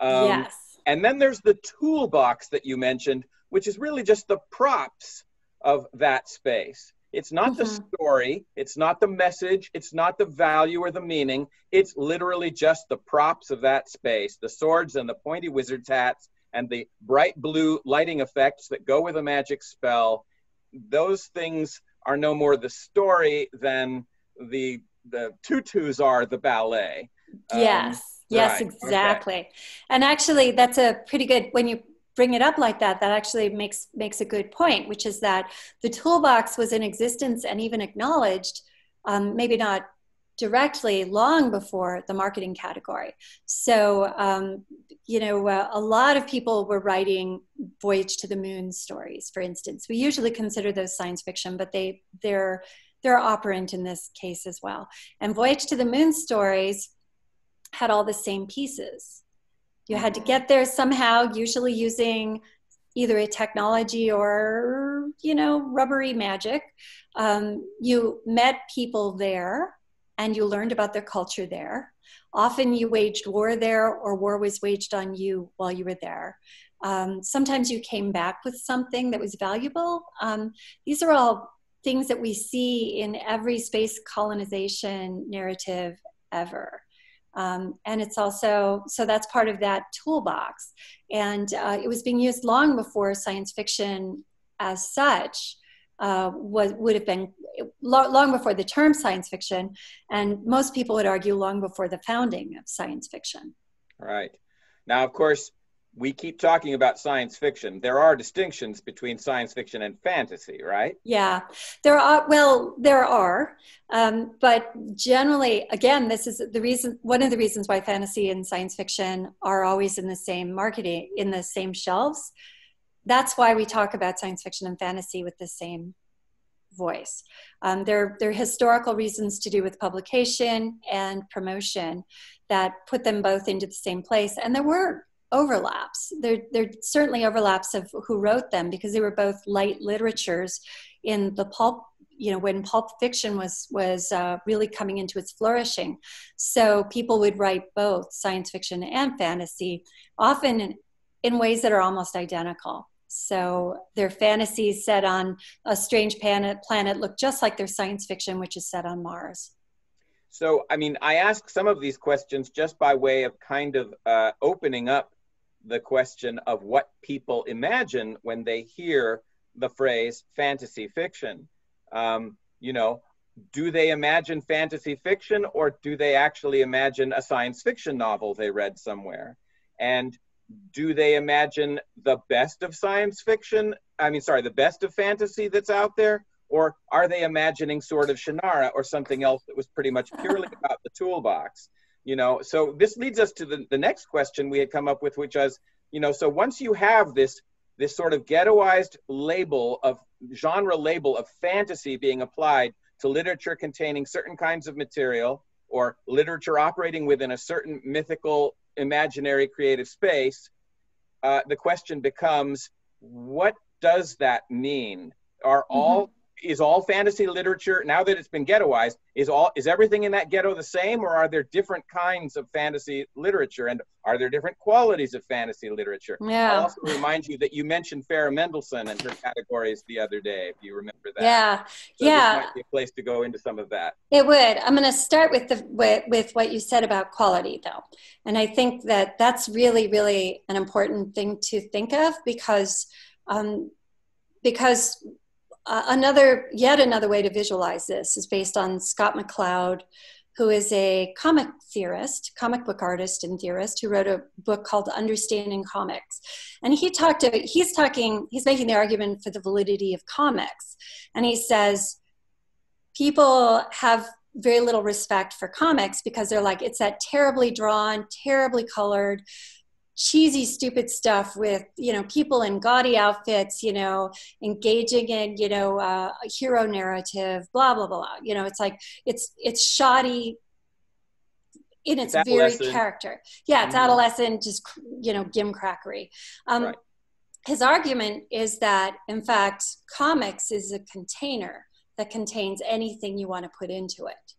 Um, yes. And then there's the toolbox that you mentioned, which is really just the props of that space. It's not mm-hmm. the story, it's not the message, it's not the value or the meaning. It's literally just the props of that space the swords and the pointy wizard's hats and the bright blue lighting effects that go with a magic spell. Those things are no more the story than the the tutus are the ballet. Um, yes, yes, right. exactly. Okay. And actually, that's a pretty good when you bring it up like that. That actually makes makes a good point, which is that the toolbox was in existence and even acknowledged, um, maybe not directly long before the marketing category. So, um, you know, uh, a lot of people were writing voyage to the moon stories, for instance. We usually consider those science fiction, but they they're they're operant in this case as well. And Voyage to the Moon stories had all the same pieces. You had to mm-hmm. get there somehow, usually using either a technology or, you know, rubbery magic. Um, you met people there and you learned about their culture there. Often you waged war there, or war was waged on you while you were there. Um, sometimes you came back with something that was valuable. Um, these are all things that we see in every space colonization narrative ever. Um, and it's also, so that's part of that toolbox. And uh, it was being used long before science fiction as such uh, was, would have been long before the term science fiction. And most people would argue long before the founding of science fiction. Right. Now, of course, we keep talking about science fiction. There are distinctions between science fiction and fantasy, right? Yeah, there are. Well, there are, um, but generally, again, this is the reason. One of the reasons why fantasy and science fiction are always in the same marketing, in the same shelves. That's why we talk about science fiction and fantasy with the same voice. Um, there, there are historical reasons to do with publication and promotion that put them both into the same place, and there were overlaps. There, there certainly overlaps of who wrote them because they were both light literatures in the pulp you know when pulp fiction was was uh, really coming into its flourishing. So people would write both science fiction and fantasy often in, in ways that are almost identical. So their fantasies set on a strange planet planet look just like their science fiction which is set on mars. So i mean i ask some of these questions just by way of kind of uh, opening up the question of what people imagine when they hear the phrase fantasy fiction. Um, you know, do they imagine fantasy fiction or do they actually imagine a science fiction novel they read somewhere? And do they imagine the best of science fiction? I mean, sorry, the best of fantasy that's out there? Or are they imagining sort of Shannara or something else that was pretty much purely about the toolbox? You know so this leads us to the, the next question we had come up with which was you know so once you have this this sort of ghettoized label of genre label of fantasy being applied to literature containing certain kinds of material or literature operating within a certain mythical imaginary creative space uh, the question becomes what does that mean are mm-hmm. Is all fantasy literature now that it's been ghettoized is all is everything in that ghetto the same or are there different kinds of fantasy literature? And are there different qualities of fantasy literature? Yeah. I'll also remind you that you mentioned farah mendlesohn and her categories the other day if you remember that. Yeah. So yeah. this might be a place to go into some of that. It would. I'm going to start with the with, with what you said about quality though. And i think that that's really really an important thing to think of because um, because uh, another, yet another way to visualize this is based on Scott McCloud, who is a comic theorist, comic book artist and theorist, who wrote a book called Understanding Comics. And he talked about, he's talking, he's making the argument for the validity of comics. And he says, people have very little respect for comics because they're like, it's that terribly drawn, terribly colored, cheesy stupid stuff with you know people in gaudy outfits you know engaging in you know uh, a hero narrative blah blah blah. You know it's like it's it's shoddy in its, it's very character. Yeah it's mm-hmm. adolescent just you know gimcrackery. Um, right. his argument is that in fact comics is a container that contains anything you want to put into it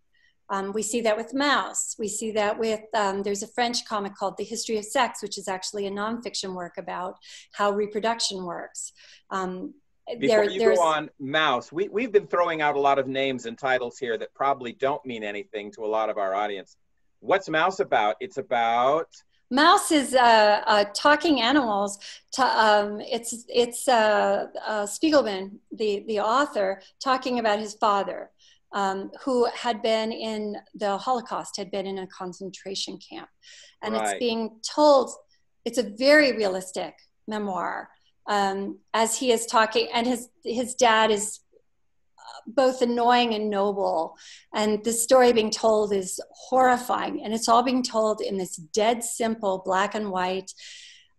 um, we see that with Maus. We see that with, um, there's a French comic called The History of Sex, which is actually a nonfiction work about how reproduction works. Um, Before there, you go on Maus, we, we've been throwing out a lot of names and titles here that probably don't mean anything to a lot of our audience. What's Maus about? It's about Maus is uh, uh, talking animals. Um, it's it's uh, uh, Spiegelman, the the author, talking about his father um, who had been in the Holocaust, had been in a concentration camp. And right. it's being told, it's a very realistic memoir. Um, as he is talking, and his, his dad is uh, both annoying and noble. And the story being told is horrifying. And it's all being told in this dead simple black and white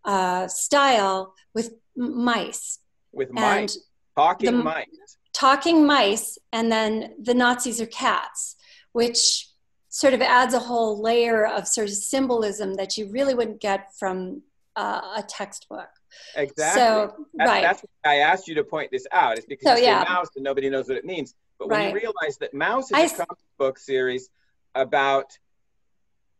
uh, style with mice. With mice. And talking the, mice talking mice, and then the Nazis are cats, which sort of adds a whole layer of sort of symbolism that you really wouldn't get from uh, a textbook. Exactly. So, that's, right. That's why I asked you to point this out. Is because so, you yeah. Maus and nobody knows what it means. But when right. you realize that Maus is I, a comic book series about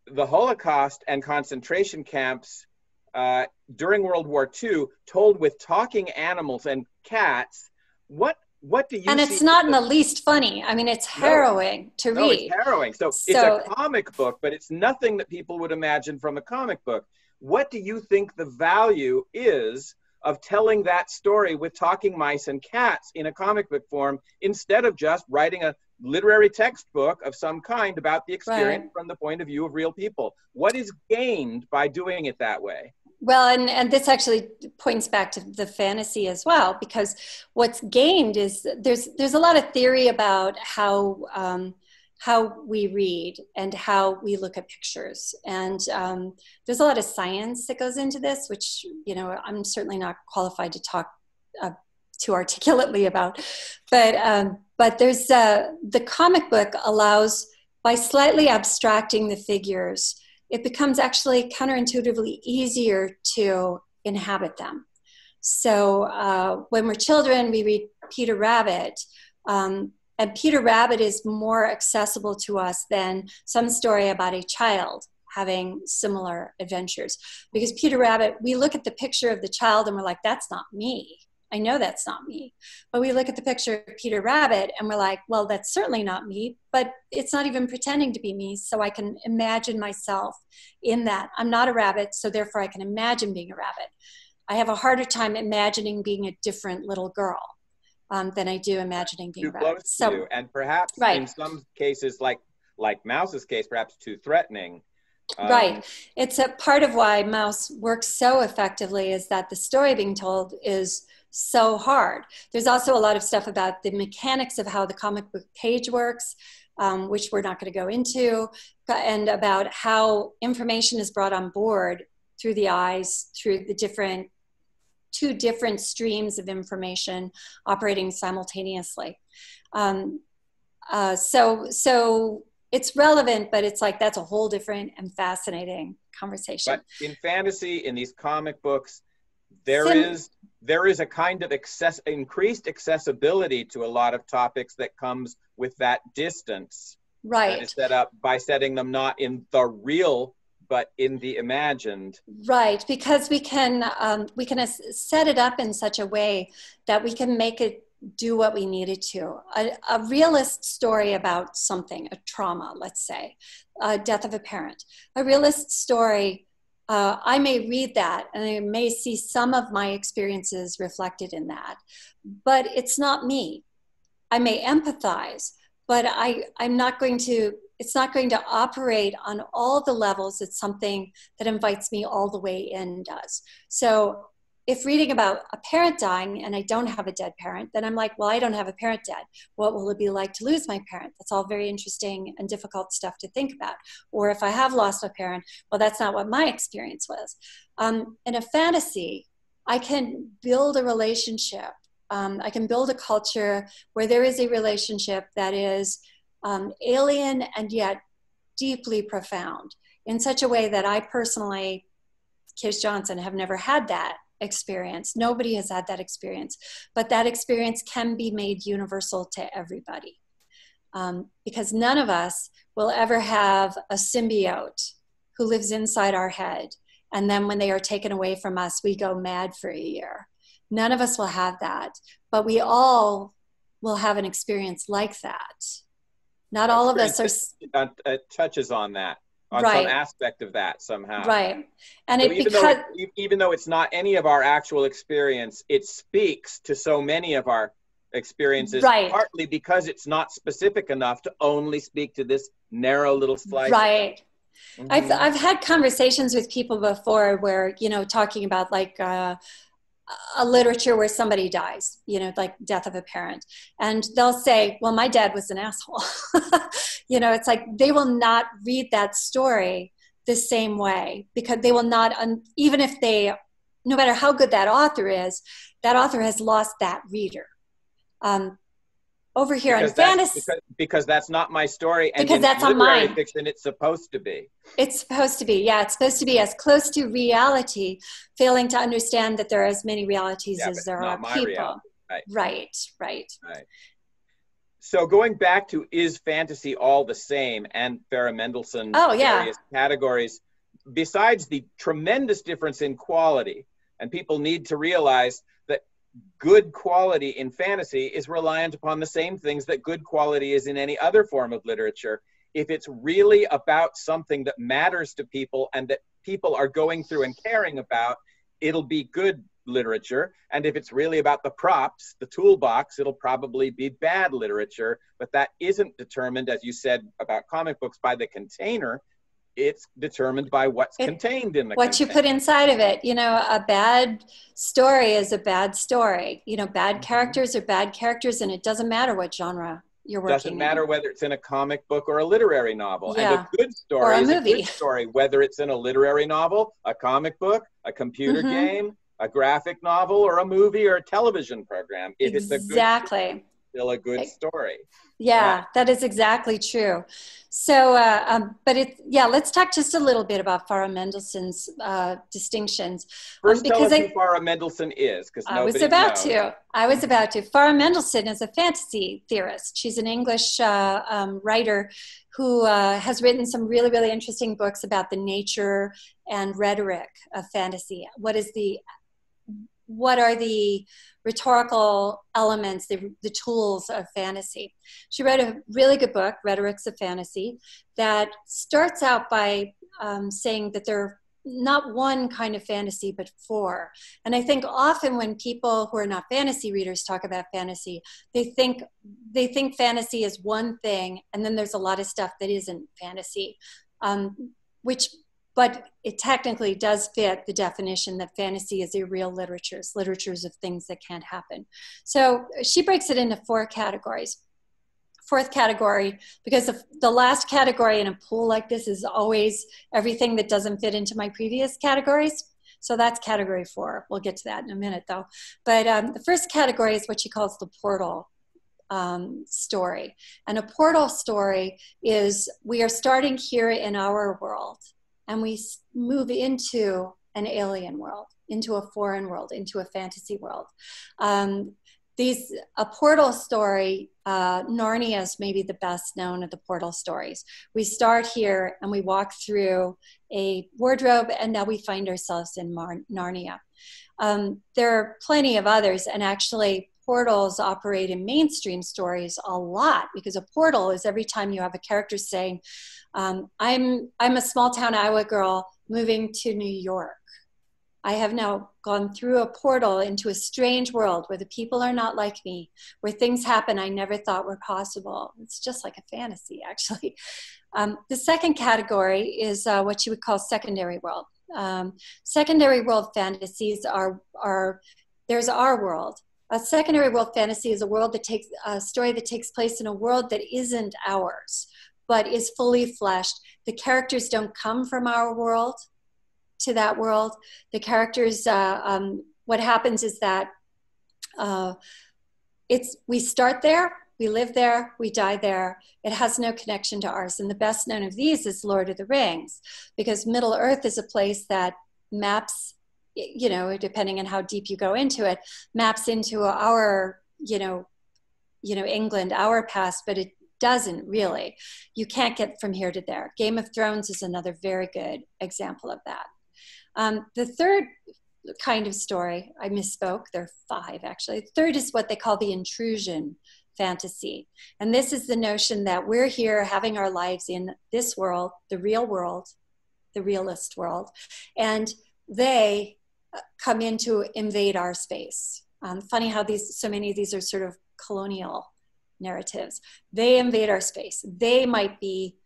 the Holocaust and concentration camps uh, during World War II, told with talking animals and cats. What what do you? And it's not in the least funny. I mean, it's harrowing no, to no, read. It's harrowing. So, so it's a comic book, but it's nothing that people would imagine from a comic book. What do you think the value is of telling that story with talking mice and cats in a comic book form instead of just writing a literary textbook of some kind about the experience right. from the point of view of real people. What is gained by doing it that way? Well, and, and this actually points back to the fantasy as well, because what's gained is there's there's a lot of theory about how um, how we read and how we look at pictures, and um, there's a lot of science that goes into this, which you know I'm certainly not qualified to talk uh, too articulately about, but um, but there's uh, the comic book allows by slightly abstracting the figures it becomes actually counterintuitively easier to inhabit them. So uh, when we're children, we read Peter Rabbit, um, and Peter Rabbit is more accessible to us than some story about a child having similar adventures. Because Peter Rabbit, we look at the picture of the child and we're like, that's not me. I know that's not me. But we look at the picture of Peter Rabbit and we're like, well, that's certainly not me, but it's not even pretending to be me. So I can imagine myself in that. I'm not a rabbit, so therefore I can imagine being a rabbit. I have a harder time imagining being a different little girl um, than I do imagining being rabbit. Close so, to you. and perhaps right. in some cases, like like Maus's case, perhaps too threatening. Um, right. It's a part of why Maus works so effectively is that the story being told is so hard. There's also a lot of stuff about the mechanics of how the comic book page works, um, which we're not going to go into, and about how information is brought on board through the eyes, through the different two different streams of information operating simultaneously. Um, uh, so, so it's relevant, but it's like that's a whole different and fascinating conversation. But in fantasy, in these comic books, there Sim- is there is a kind of access, increased accessibility to a lot of topics that comes with that distance. Right. That is set up by setting them not in the real, but in the imagined. Right, because we can um, we can set it up in such a way that we can make it do what we needed to. A, a realist story about something, a trauma, let's say, a death of a parent. A realist story uh, I may read that and I may see some of my experiences reflected in that, but it's not me. I may empathize, but I, I'm not going to, it's not going to operate on all the levels. It's something that invites me all the way in does. So if reading about a parent dying and I don't have a dead parent, then I'm like, well, I don't have a parent dead. What will it be like to lose my parent? That's all very interesting and difficult stuff to think about. Or if I have lost a parent, well, that's not what my experience was. Um, in a fantasy, I can build a relationship. Um, I can build a culture where there is a relationship that is um, alien and yet deeply profound in such a way that I personally, Kij Johnson, have never had that experience. Nobody has had that experience, but that experience can be made universal to everybody. Um, because none of us will ever have a symbiote who lives inside our head. And then when they are taken away from us, we go mad for a year. None of us will have that, but we all will have an experience like that. Not all of us are. It touches on that on right. some aspect of that somehow. Right. And so it even because though it, even though it's not any of our actual experience, it speaks to so many of our experiences right. partly because it's not specific enough to only speak to this narrow little slice. Right. Mm-hmm. I've I've had conversations with people before where, you know, talking about like uh a literature where somebody dies, you know, like death of a parent. And they'll say, well, my dad was an asshole. you know, it's like they will not read that story the same way because they will not, un- even if they, no matter how good that author is, that author has lost that reader. Um, over here because on fantasy because, because, that's not my story and because that's on mine. fiction it's supposed to be. It's supposed to be yeah it's supposed to be as close to reality failing to understand that there are as many realities yeah, as there are people. right. right right. Right. So going back to is fantasy all the same and Farah Mendlesohn's oh, yeah. various categories, besides the tremendous difference in quality, and people need to realize good quality in fantasy is reliant upon the same things that good quality is in any other form of literature. If it's really about something that matters to people and that people are going through and caring about, it'll be good literature. And if it's really about the props, the toolbox, it'll probably be bad literature. But that isn't determined, as you said about comic books, by the container. It's determined by what's it, contained in the what container. you put inside of it. You know, a bad story is a bad story. You know, bad mm-hmm. characters are bad characters, and it doesn't matter what genre you're working. Doesn't matter in. whether it's in a comic book or a literary novel. Yeah. And a good story a is movie. a good story, whether it's in a literary novel, a comic book, a computer mm-hmm. game, a graphic novel or a movie or a television program. If exactly. it's a good story, still a good story. Yeah, yeah, that is exactly true. So, uh, um, but it, yeah, let's talk just a little bit about Farah Mendlesohn's uh, distinctions. First, um, because tell us I, who Farah Mendlesohn is, because I was about knows. to. I was about to. Farah Mendlesohn is a fantasy theorist. She's an English uh, um, writer who uh, has written some really, really interesting books about the nature and rhetoric of fantasy. What is the what are the rhetorical elements, the, the tools of fantasy. She wrote a really good book, Rhetorics of Fantasy, that starts out by um, saying that there are not one kind of fantasy, but four. And I think often when people who are not fantasy readers talk about fantasy, they think they think fantasy is one thing, and then there's a lot of stuff that isn't fantasy, um, which but it technically does fit the definition that fantasy is irreal literatures, literatures of things that can't happen. So she breaks it into four categories. Fourth category, because the, last category in a pool like this is always everything that doesn't fit into my previous categories. So that's category four. We'll get to that in a minute though. But um, the first category is what she calls the portal um, story. And a portal story is we are starting here in our world and we move into an alien world, into a foreign world, into a fantasy world. Um, these a portal story uh, narnia is maybe the best known of the portal stories we start here and we walk through a wardrobe and now we find ourselves in Mar- narnia um, there are plenty of others and actually portals operate in mainstream stories a lot because a portal is every time you have a character saying um, I'm I'm a small town Iowa girl moving to New York. I have now gone through a portal into a strange world where the people are not like me, where things happen I never thought were possible. It's just like a fantasy, actually. Um, the second category is uh, what you would call secondary world. Um, secondary world fantasies are, are there's our world. A secondary world fantasy is a world that takes a story that takes place in a world that isn't ours but is fully fleshed. The characters don't come from our world to that world. The characters, uh, um, what happens is that uh, it's we start there, we live there, we die there. It has no connection to ours. And the best known of these is Lord of the Rings, because Middle Earth is a place that maps, you know, depending on how deep you go into it, maps into our, you know, you know, England, our past, but it doesn't really. You can't get from here to there. Game of Thrones is another very good example of that. Um, the third kind of story, I misspoke, there are five actually. Third is what they call the intrusion fantasy. And this is the notion that we're here having our lives in this world, the real world, the realist world, and they come in to invade our space. Um, funny how these so many of these are sort of colonial narratives. They invade our space. They might be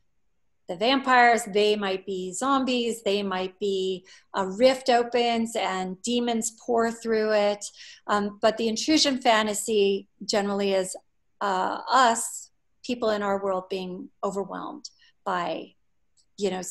the vampires, they might be zombies, they might be a rift opens and demons pour through it. Um, but the intrusion fantasy generally is uh, us, people in our world, being overwhelmed by you know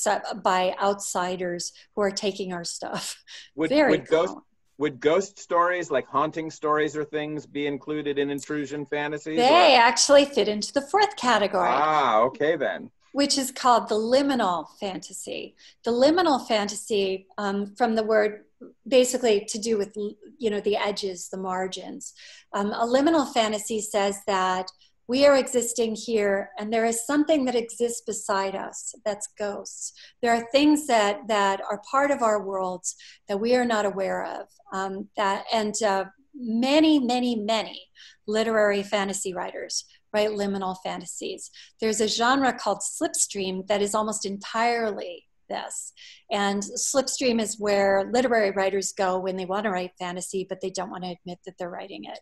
by outsiders who are taking our stuff. Would, very would ghost, would ghost stories like haunting stories or things be included in intrusion fantasies they or? actually fit into the fourth category. Ah okay then. Which is called the liminal fantasy. The liminal fantasy um, from the word basically to do with you know the edges the margins. Um, a liminal fantasy says that we are existing here and there is something that exists beside us that's ghosts there are things that that are part of our worlds that we are not aware of um, that and uh, many many many literary fantasy writers write liminal fantasies there's a genre called slipstream that is almost entirely this. And slipstream is where literary writers go when they want to write fantasy, but they don't want to admit that they're writing it.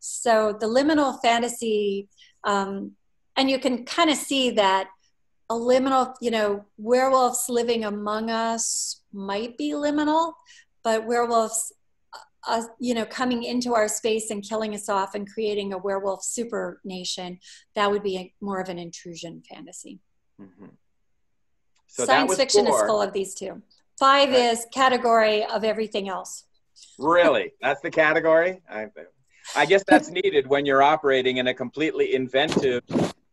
So the liminal fantasy, um, and you can kind of see that a liminal, you know, werewolves living among us might be liminal, but werewolves, uh, you know, coming into our space and killing us off and creating a werewolf super nation, that would be a, more of an intrusion fantasy. Mm-hmm. So Science fiction four. is full of these two. Five right. is category of everything else. Really? That's the category? I, I guess that's needed when you're operating in a completely inventive,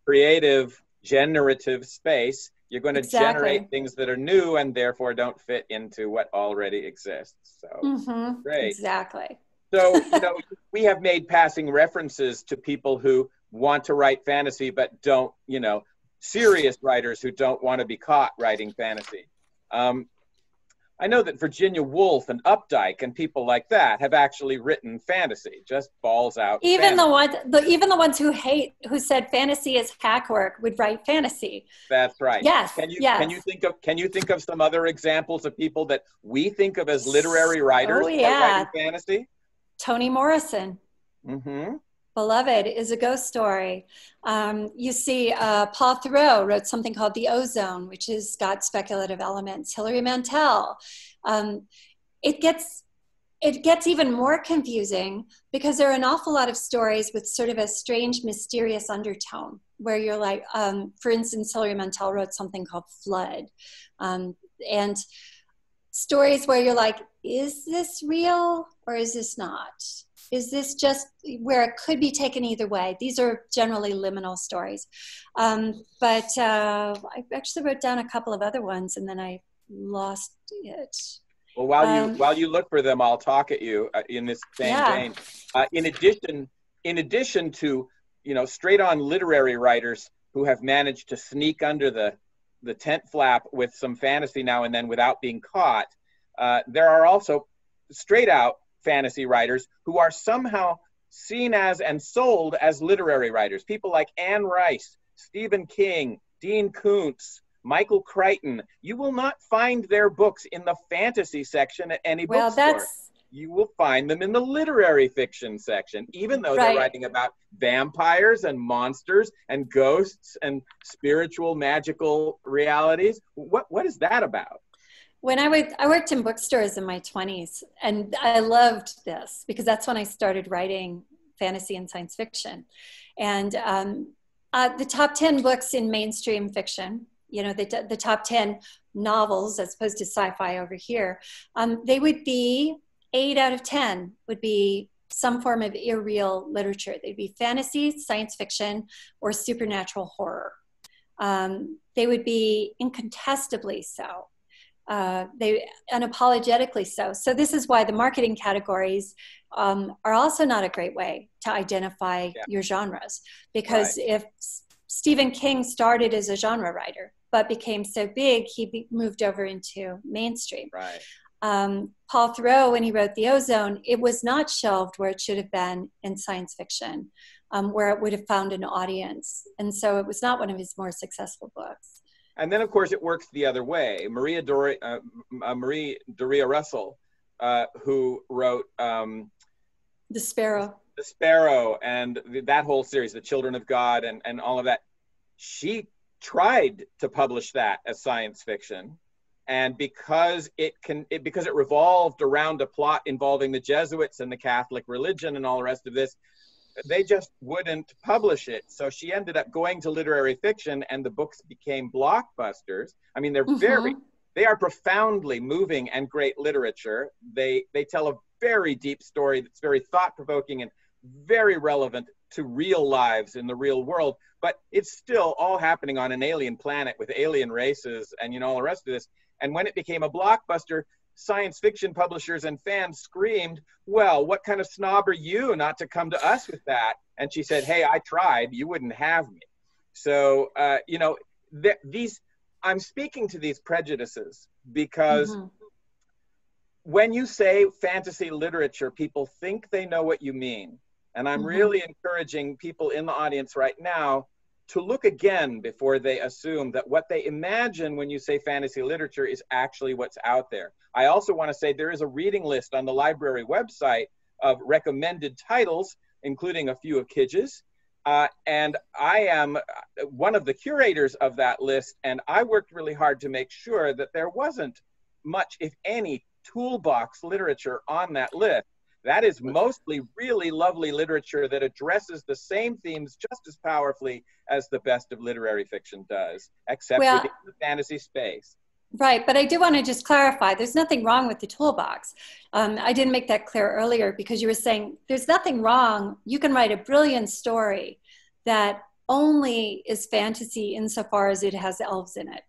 creative, generative space. You're going to exactly. generate things that are new and therefore don't fit into what already exists. So mm-hmm. great. Exactly. So, you know, we have made passing references to people who want to write fantasy but don't, you know, serious writers who don't want to be caught writing fantasy. Um, I know that Virginia Woolf and Updike and people like that have actually written fantasy, just balls out. Even fantasy. the one, the, even the ones who hate, who said fantasy is hack work, would write fantasy. That's right. Yes. Can you yes. can you think of can you think of some other examples of people that we think of as literary writers oh, yeah. writing fantasy? Toni Morrison. Mm-hmm. Beloved is a ghost story. Um, you see, uh, Paul Theroux wrote something called The Ozone, which has got speculative elements. Hilary Mantel. Um, it gets it gets even more confusing because there are an awful lot of stories with sort of a strange, mysterious undertone where you're like, um, for instance, Hilary Mantel wrote something called Fludd. Um, and stories where you're like, is this real or is this not? Is this just where it could be taken either way? These are generally liminal stories. Um, but uh, I actually wrote down a couple of other ones and then I lost it. Well, while you um, while you look for them, I'll talk at you uh, in this same yeah. vein. Uh, in addition, in addition to you know straight on literary writers who have managed to sneak under the the tent flap with some fantasy now and then without being caught, uh, there are also straight out fantasy writers who are somehow seen as and sold as literary writers. People like Anne Rice, Stephen King, Dean Koontz, Michael Crichton. You will not find their books in the fantasy section at any well, bookstore. That's... You will find them in the literary fiction section, even though right. they're writing about vampires and monsters and ghosts and spiritual magical realities. What what is that about? When I, would, I worked in bookstores in my 20s, and I loved this because that's when I started writing fantasy and science fiction. And um, uh, the top 10 books in mainstream fiction, you know, the, the top 10 novels as opposed to sci fi over here, um, they would be eight out of 10 would be some form of irreal literature. They'd be fantasy, science fiction, or supernatural horror. Um, they would be incontestably so uh, they unapologetically so. So this is why the marketing categories um, are also not a great way to identify yeah. your genres, because right. if Stephen King started as a genre writer but became so big, he be- moved over into mainstream. Right. Um, Paul Theroux, when he wrote The Ozone, it was not shelved where it should have been in science fiction, um, where it would have found an audience. And so it was not one of his more successful books. And then, of course, it works the other way. Maria Doria, uh, uh, Marie Doria Russell, uh, who wrote um, The Sparrow. The Sparrow and the, that whole series, The Children of God, and, and all of that. She tried to publish that as science fiction. And because it can, it, because it revolved around a plot involving the Jesuits and the Catholic religion and all the rest of this, they just wouldn't publish it. So she ended up going to literary fiction, and the books became blockbusters. I mean, they're mm-hmm. very, they are profoundly moving and great literature. They they tell a very deep story that's very thought provoking and very relevant to real lives in the real world. But it's still all happening on an alien planet with alien races and you know all the rest of this. And when it became a blockbuster, science fiction publishers and fans screamed, Well, what kind of snob are you not to come to us with that? And she said, Hey, I tried. You wouldn't have me. So, uh, you know, th- these, I'm speaking to these prejudices because mm-hmm. when you say fantasy literature, people think they know what you mean. And I'm mm-hmm. really encouraging people in the audience right now to look again before they assume that what they imagine when you say fantasy literature is actually what's out there. I also want to say there is a reading list on the library website of recommended titles, including a few of Kij's. Uh, and I am one of the curators of that list, and I worked really hard to make sure that there wasn't much, if any, toolbox literature on that list. That is mostly really lovely literature that addresses the same themes just as powerfully as the best of literary fiction does, except well, within the fantasy space. Right, but I do want to just clarify there's nothing wrong with the toolbox. Um, I didn't make that clear earlier because you were saying there's nothing wrong. You can write a brilliant story that only is fantasy insofar as it has elves in it.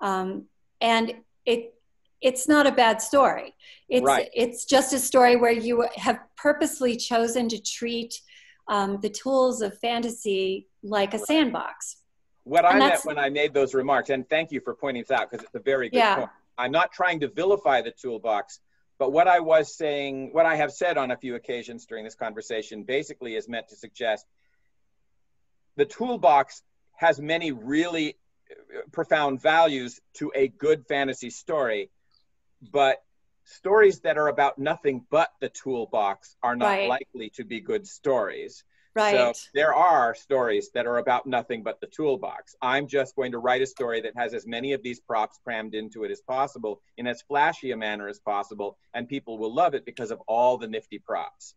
Um, and it it's not a bad story. It's right. it's just a story where you have purposely chosen to treat um, the tools of fantasy like a sandbox. What I meant when I made those remarks, and thank you for pointing this out because it's a very good yeah. point. I'm not trying to vilify the toolbox, but what I was saying, what I have said on a few occasions during this conversation, basically is meant to suggest the toolbox has many really uh, profound values to a good fantasy story but stories that are about nothing but the toolbox are not right. likely to be good stories. Right. So there are stories that are about nothing but the toolbox. I'm just going to write a story that has as many of these props crammed into it as possible in as flashy a manner as possible, and people will love it because of all the nifty props.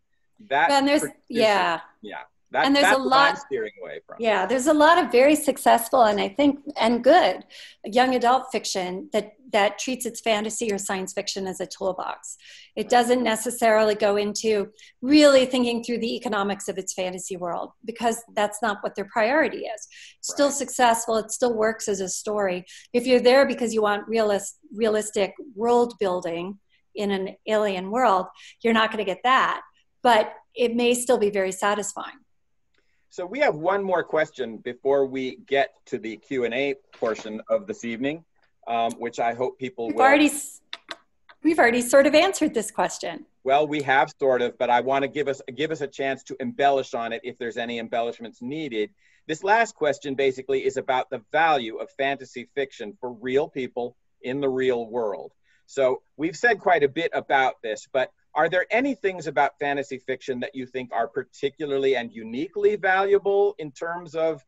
That and there's yeah yeah that, and there's a lot steering away from. Yeah, there's a lot of very successful and I think and good young adult fiction that that treats its fantasy or science fiction as a toolbox. It doesn't necessarily go into really thinking through the economics of its fantasy world because that's not what their priority is. Still right. successful, it still works as a story. If you're there because you want realist, realistic world building in an alien world, you're not going to get that. But it may still be very satisfying. So we have one more question before we get to the Q&A portion of this evening, um, which I hope people we've will. Already, we've already sort of answered this question. Well, we have sort of, but I want to give us, give us a chance to embellish on it if there's any embellishments needed. This last question basically is about the value of fantasy fiction for real people in the real world. So we've said quite a bit about this, but are there any things about fantasy fiction that you think are particularly and uniquely valuable in terms of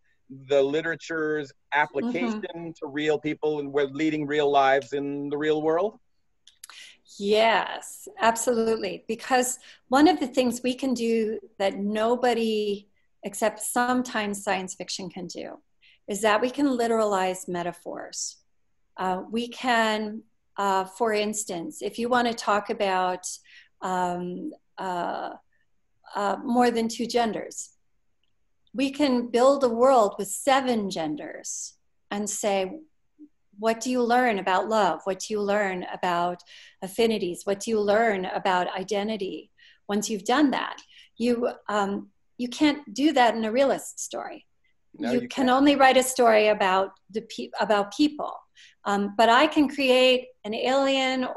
the literature's application mm-hmm. to real people and we're leading real lives in the real world? Yes, absolutely. Because one of the things we can do that nobody except sometimes science fiction can do is that we can literalize metaphors. Uh, we can, uh, for instance, if you want to talk about um, uh, uh, more than two genders. We can build a world with seven genders and say, what do you learn about love? What do you learn about affinities? What do you learn about identity? Once you've done that, you um, you can't do that in a realist story. No, you, you can only write a story about the pe- about people. Um, but I can create an alien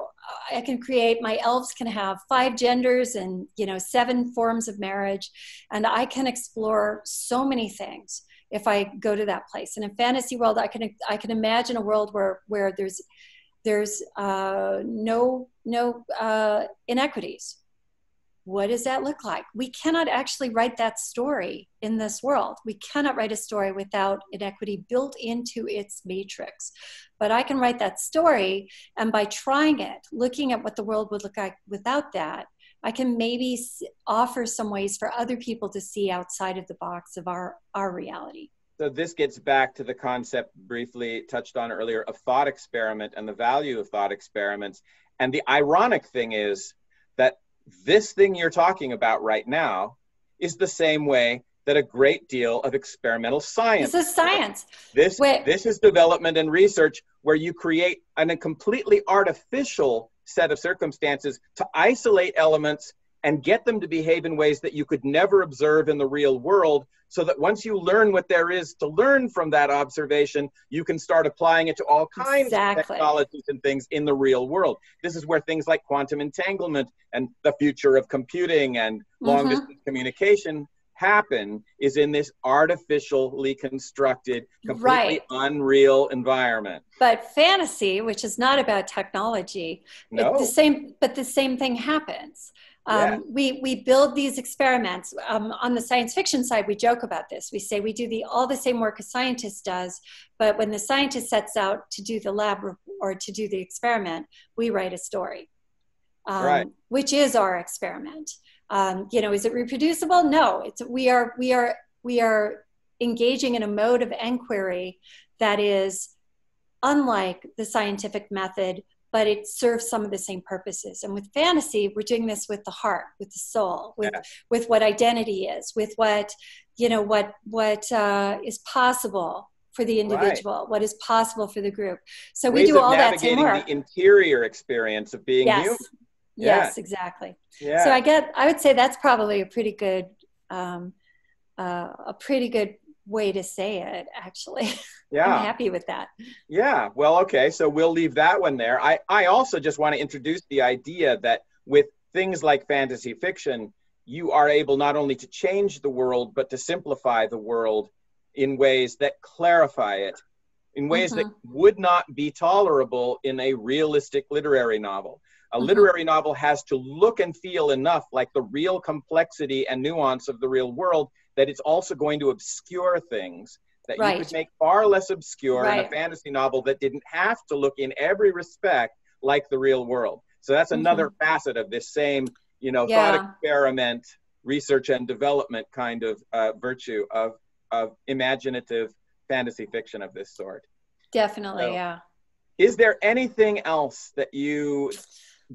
I can create my elves can have five genders and you know seven forms of marriage, and I can explore so many things if I go to that place. And in fantasy world, I can I can imagine a world where where there's there's uh, no no uh, inequities what does that look like? We cannot actually write that story in this world. We cannot write a story without inequity built into its matrix. But I can write that story, and by trying it, looking at what the world would look like without that, I can maybe offer some ways for other people to see outside of the box of our, our reality. So this gets back to the concept briefly touched on earlier of thought experiment and the value of thought experiments. And the ironic thing is this thing you're talking about right now is the same way that a great deal of experimental science. This is science. This Wait. this is development and research where you create an, a completely artificial set of circumstances to isolate elements and get them to behave in ways that you could never observe in the real world so that once you learn what there is to learn from that observation you can start applying it to all kinds exactly. of technologies and things in the real world this is where things like quantum entanglement and the future of computing and long mm-hmm. distance communication happen is in this artificially constructed, completely right. unreal environment. But fantasy, which is not about technology, no. the same, but the same thing happens. Um, yeah. we, we build these experiments. Um, on the science fiction side, we joke about this. We say we do the, all the same work a scientist does, but when the scientist sets out to do the lab or to do the experiment, we write a story, um, right. which is our experiment. Um, you know, is it reproducible? No. It's we are we are we are engaging in a mode of inquiry that is unlike the scientific method, but it serves some of the same purposes. And with fantasy, we're doing this with the heart, with the soul, with yeah. with what identity is, with what you know what what uh, is possible for the individual, right. what is possible for the group. So Ways we do all that same work. The interior experience of being yes. human. Yes, exactly. Yeah. So I get, I would say that's probably a pretty good, um, uh, a pretty good way to say it. Actually, yeah, I'm happy with that. Yeah. Well, okay. So we'll leave that one there. I, I also just want to introduce the idea that with things like fantasy fiction, you are able not only to change the world but to simplify the world in ways that clarify it in ways mm-hmm. that would not be tolerable in a realistic literary novel. A mm-hmm. literary novel has to look and feel enough like the real complexity and nuance of the real world that it's also going to obscure things that right. you could make far less obscure right. in a fantasy novel that didn't have to look in every respect like the real world. So that's mm-hmm. another facet of this same, you know, yeah. thought experiment, research and development kind of uh, virtue of of imaginative fantasy fiction of this sort. Definitely, so, yeah. Is there anything else that you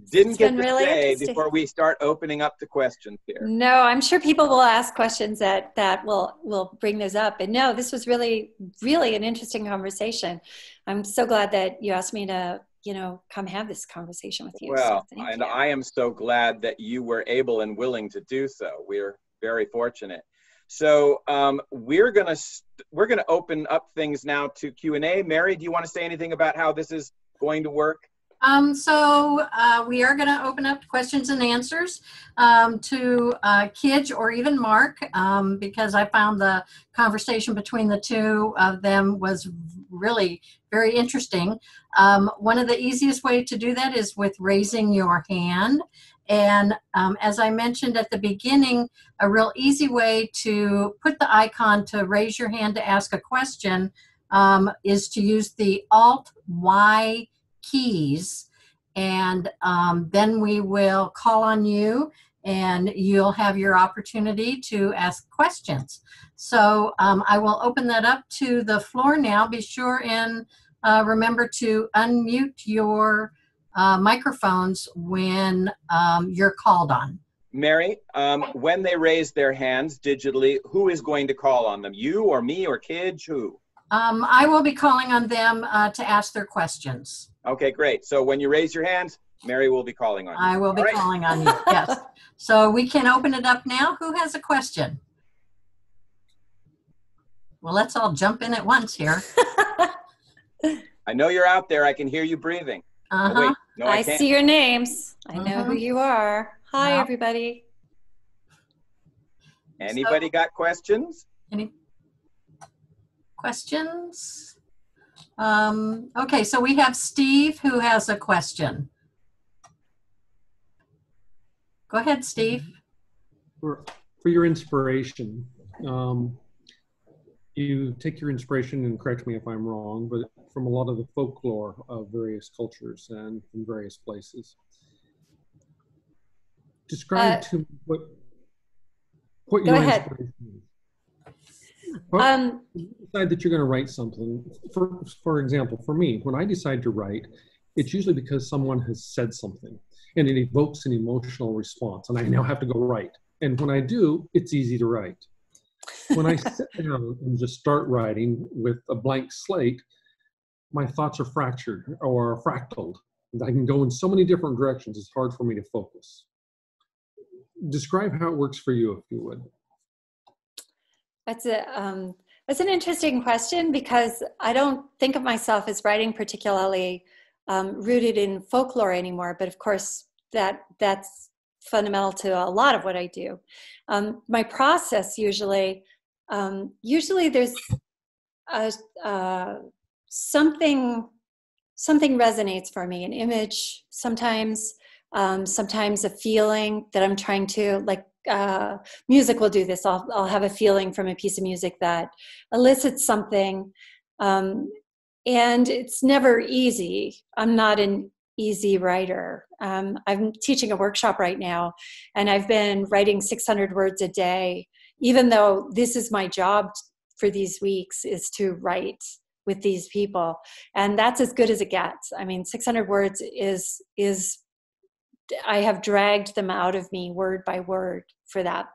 didn't get to really say before we start opening up the questions here. No, I'm sure people will ask questions that that will will bring those up. And no, this was really really an interesting conversation. I'm so glad that you asked me to you know come have this conversation with you. Well, so and you. I am so glad that you were able and willing to do so. We're very fortunate. So um, we're gonna we're gonna open up things now to Q and A. Mary, do you want to say anything about how this is going to work? Um, so uh, we are going to open up questions and answers um, to uh, Kij or even Mark um, because I found the conversation between the two of them was really very interesting. Um, one of the easiest way to do that is with raising your hand. And um, as I mentioned at the beginning, a real easy way to put the icon to raise your hand to ask a question um, is to use the Alt Y keys and um, then we will call on you and you'll have your opportunity to ask questions. So um, I will open that up to the floor now. Be sure and uh, remember to unmute your uh, microphones when um, you're called on. Mary, um, when they raise their hands digitally, who is going to call on them? You or me or Kij? Who? Um, I will be calling on them uh, to ask their questions. Okay, great. So when you raise your hand, Mary will be calling on you. I will be right. calling on you, yes. So we can open it up now. Who has a question? Well, let's all jump in at once here. I know you're out there. I can hear you breathing. Uh-huh. Oh, wait, no, I, I see your names. I know uh-huh. who you are. Hi, everybody. Anybody so, got questions? Any questions? Um, okay, so we have Steve who has a question. Go ahead, Steve. For, for your inspiration, um, you take your inspiration, and correct me if I'm wrong, but from a lot of the folklore of various cultures and from various places. Describe uh, to what what your ahead. inspiration is. Well, um, decide that you're going to write something. For for example, for me, when I decide to write, it's usually because someone has said something, and it evokes an emotional response, and I now have to go write. And when I do, it's easy to write. When I sit down and just start writing with a blank slate, my thoughts are fractured or fractaled, I can go in so many different directions, it's hard for me to focus. Describe how it works for you, if you would. That's a um, that's an interesting question because I don't think of myself as writing particularly um, rooted in folklore anymore. But of course, that that's fundamental to a lot of what I do. Um, my process usually, um, usually there's a, uh, something something resonates for me, an image sometimes, um, sometimes a feeling that I'm trying to like. Uh, music will do this. I'll, I'll have a feeling from a piece of music that elicits something um, and it's never easy. I'm not an easy writer. Um, I'm teaching a workshop right now, and I've been writing 600 words a day, even though this is my job for these weeks is to write with these people and that's as good as it gets i mean 600 words is is i have dragged them out of me word by word for that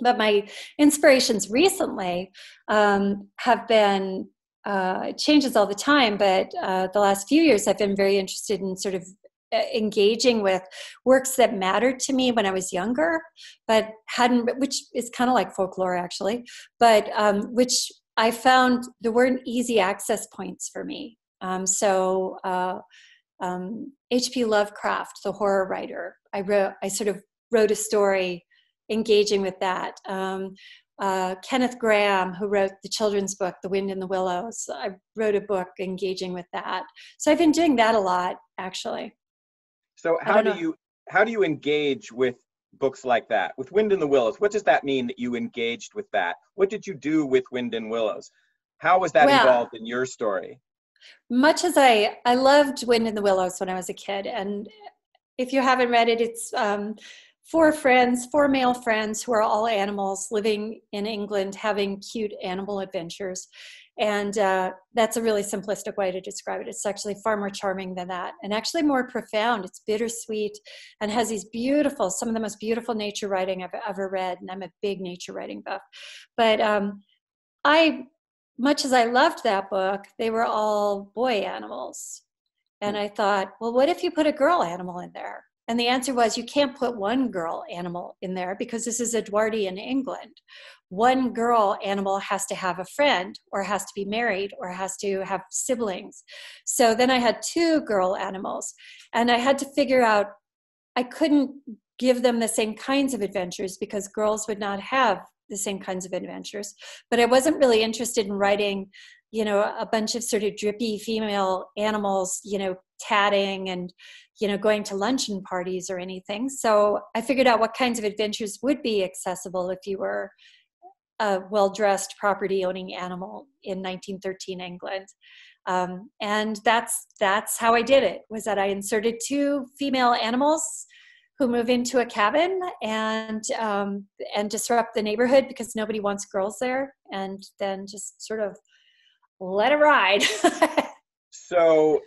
but my inspirations recently um, have been uh, changes all the time, but uh, the last few years I've been very interested in sort of uh, engaging with works that mattered to me when I was younger, but hadn't, which is kind of like folklore actually, but um, which I found there weren't easy access points for me. Um, so Uh, um, H.P. Lovecraft, the horror writer, I wrote, I sort of wrote a story engaging with that. Um, uh, Kenneth Grahame, who wrote the children's book, The Wind in the Willows. I wrote a book engaging with that. So I've been doing that a lot, actually. So how do know. you how do you engage with books like that? With Wind in the Willows, what does that mean that you engaged with that? What did you do with Wind in Willows? How was that well, involved in your story? Much as I I loved Wind in the Willows when I was a kid, and if you haven't read it, it's um, four friends, four male friends who are all animals living in England having cute animal adventures. And uh, that's a really simplistic way to describe it. It's actually far more charming than that, and actually more profound. It's bittersweet and has these beautiful, some of the most beautiful nature writing I've ever read. And I'm a big nature writing buff. But um, I, much as I loved that book, they were all boy animals. And I thought, well, what if you put a girl animal in there? And the answer was you can't put one girl animal in there because this is Edwardian England. One girl animal has to have a friend or has to be married or has to have siblings. So then I had two girl animals and I had to figure out I couldn't give them the same kinds of adventures because girls would not have the same kinds of adventures. But I wasn't really interested in writing you know a bunch of sort of drippy female animals you know tatting and you know going to luncheon parties or anything so i figured out what kinds of adventures would be accessible if you were a well-dressed property owning animal in 1913 england um, and that's that's how i did it was that i inserted two female animals who move into a cabin and um, and disrupt the neighborhood because nobody wants girls there and then just sort of let it ride. so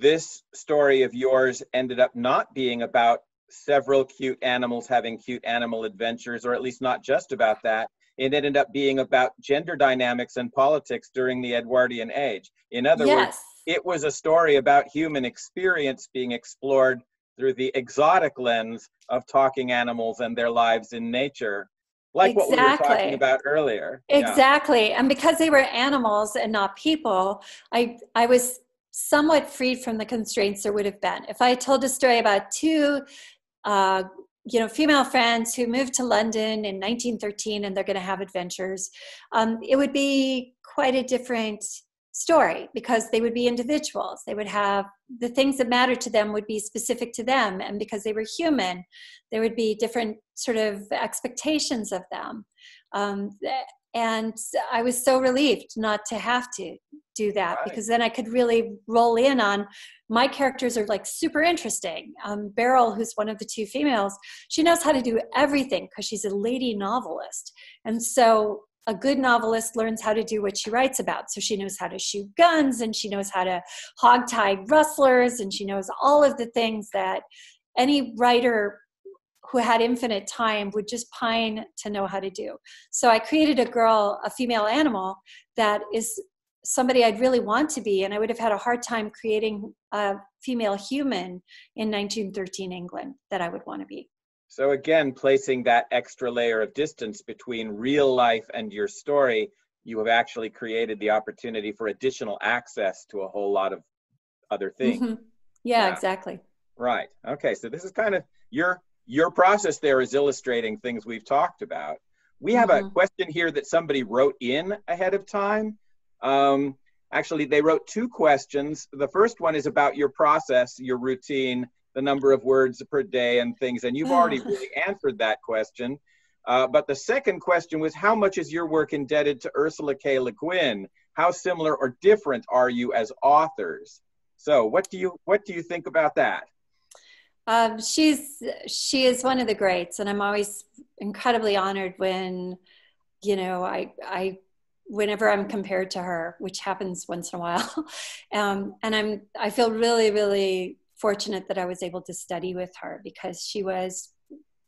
this story of yours ended up not being about several cute animals having cute animal adventures, or at least not just about that. It ended up being about gender dynamics and politics during the Edwardian age. In other yes. words, it was a story about human experience being explored through the exotic lens of talking animals and their lives in nature like exactly. what we were talking about earlier exactly yeah. and because they were animals and not people i i was somewhat freed from the constraints there would have been if i told a story about two uh, you know female friends who moved to london in 1913 and they're going to have adventures um, it would be quite a different story because they would be individuals. They would have the things that matter to them would be specific to them and because they were human there would be different sort of expectations of them. Um, and i was so relieved not to have to do that right. because then i could really roll in on my characters are like super interesting. Um, beryl who's one of the two females she knows how to do everything because she's a lady novelist. And so a good novelist learns how to do what she writes about. So she knows how to shoot guns and she knows how to hog-tie rustlers and she knows all of the things that any writer who had infinite time would just pine to know how to do. So I created a girl, a female animal that is somebody I'd really want to be, and I would have had a hard time creating a female human in 1913 England that I would want to be. So again, placing that extra layer of distance between real life and your story, you have actually created the opportunity for additional access to a whole lot of other things. Mm-hmm. Yeah, yeah, exactly. Right. Okay. So this is kind of your your process there is illustrating things we've talked about. We have mm-hmm. a question here that somebody wrote in ahead of time. Um, actually, they wrote two questions. The first one is about your process, your routine, the number of words per day, and things. And you've already really answered that question. Uh, but the second question was how much is your work indebted to Ursula K. Le Guin? How similar or different are you as authors? So, what do you what do you think about that? Um, she's she is one of the greats, and I'm always incredibly honored when you know I I whenever I'm compared to her, which happens once in a while. um, and I'm I feel really really fortunate that I was able to study with her because she was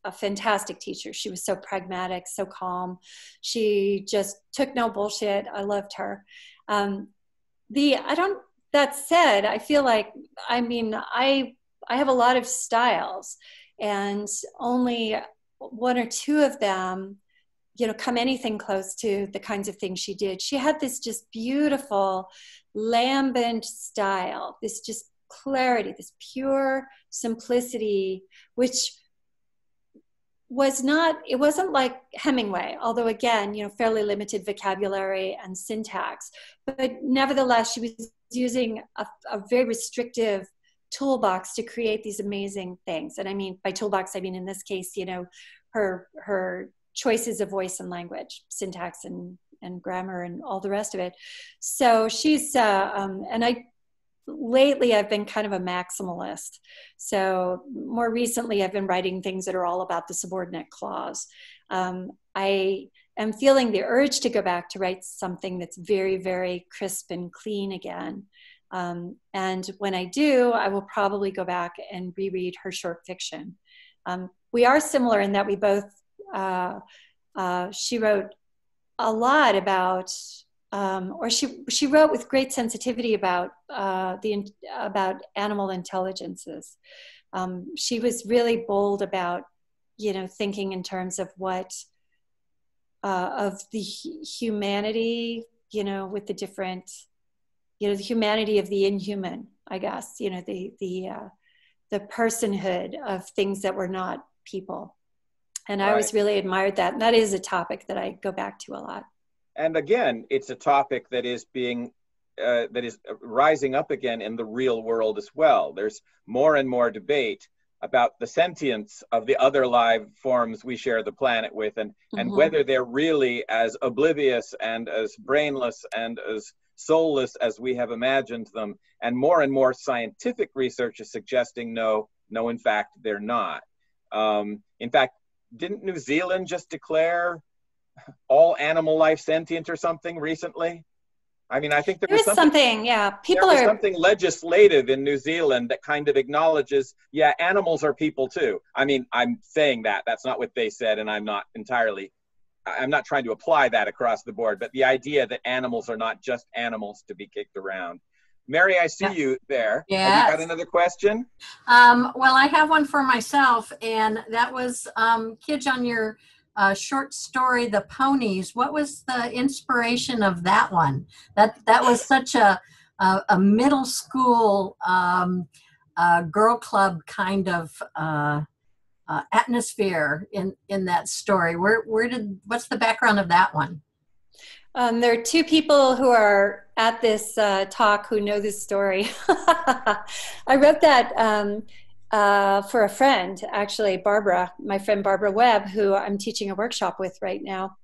a fantastic teacher. She was so pragmatic, so calm. She just took no bullshit. I loved her. Um, the I don't. That said, I feel like I mean I I have a lot of styles, and only one or two of them you know come anything close to the kinds of things she did she had this just beautiful lambent style this just clarity this pure simplicity which was not it wasn't like hemingway although again you know fairly limited vocabulary and syntax but nevertheless she was using a, a very restrictive toolbox to create these amazing things. And i mean by toolbox i mean in this case you know her her choices of voice and language syntax and and grammar and all the rest of it. So she's uh, um, and i lately i've been kind of a maximalist. So more recently i've been writing things that are all about the subordinate clause. Um, i am feeling the urge to go back to write something that's very very crisp and clean again. Um, and when I do, I will probably go back and reread her short fiction. Um, we are similar in that we both, uh, uh, she wrote a lot about, um, or she, she wrote with great sensitivity about, uh, the, about animal intelligences. Um, she was really bold about, you know, thinking in terms of what, uh, of the humanity, you know, with the different you know the humanity of the inhuman i guess you know the the uh, the personhood of things that were not people and right. i always really admired that and that is a topic that i go back to a lot and again it's a topic that is being uh, that is rising up again in the real world as well there's more and more debate about the sentience of the other live forms we share the planet with and mm-hmm. and whether they're really as oblivious and as brainless and as soulless as we have imagined them. And more and more scientific research is suggesting no, no, in fact, they're not. Um, in fact, didn't New Zealand just declare all animal life sentient or something recently? I mean, I think there, there was something, something, yeah. People there are something legislative in New Zealand that kind of acknowledges, yeah, animals are people too. I mean, I'm saying that. That's not what they said, and I'm not entirely I'm not trying to apply that across the board, but the idea that animals are not just animals to be kicked around. Mary, I see you there. Yeah. You got another question? Um, well, I have one for myself, and that was um, Kij on your uh, short story, "The Ponies." What was the inspiration of that one? That that was such a a, a middle school um, uh, girl club kind of uh, uh, atmosphere in in that story. Where where did what's the background of that one? Um, there are two people who are at this uh, talk who know this story. I wrote that um, uh, for a friend, actually, Barbara, my friend Barbara Webb, who I'm teaching a workshop with right now.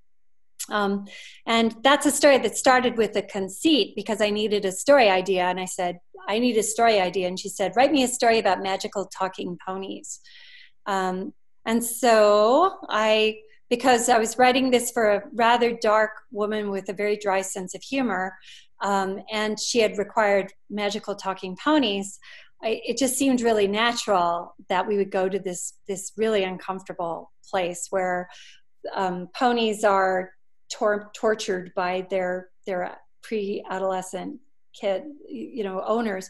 Um, and that's a story that started with a conceit because I needed a story idea. And I said, I need a story idea. And she said, Write me a story about magical talking ponies. Um, and so I, because I was writing this for a rather dark woman with a very dry sense of humor, um, and she had required magical talking ponies, I, it just seemed really natural that we would go to this this really uncomfortable place where um, ponies are tor- tortured by their their pre-adolescent kid, you know, owners.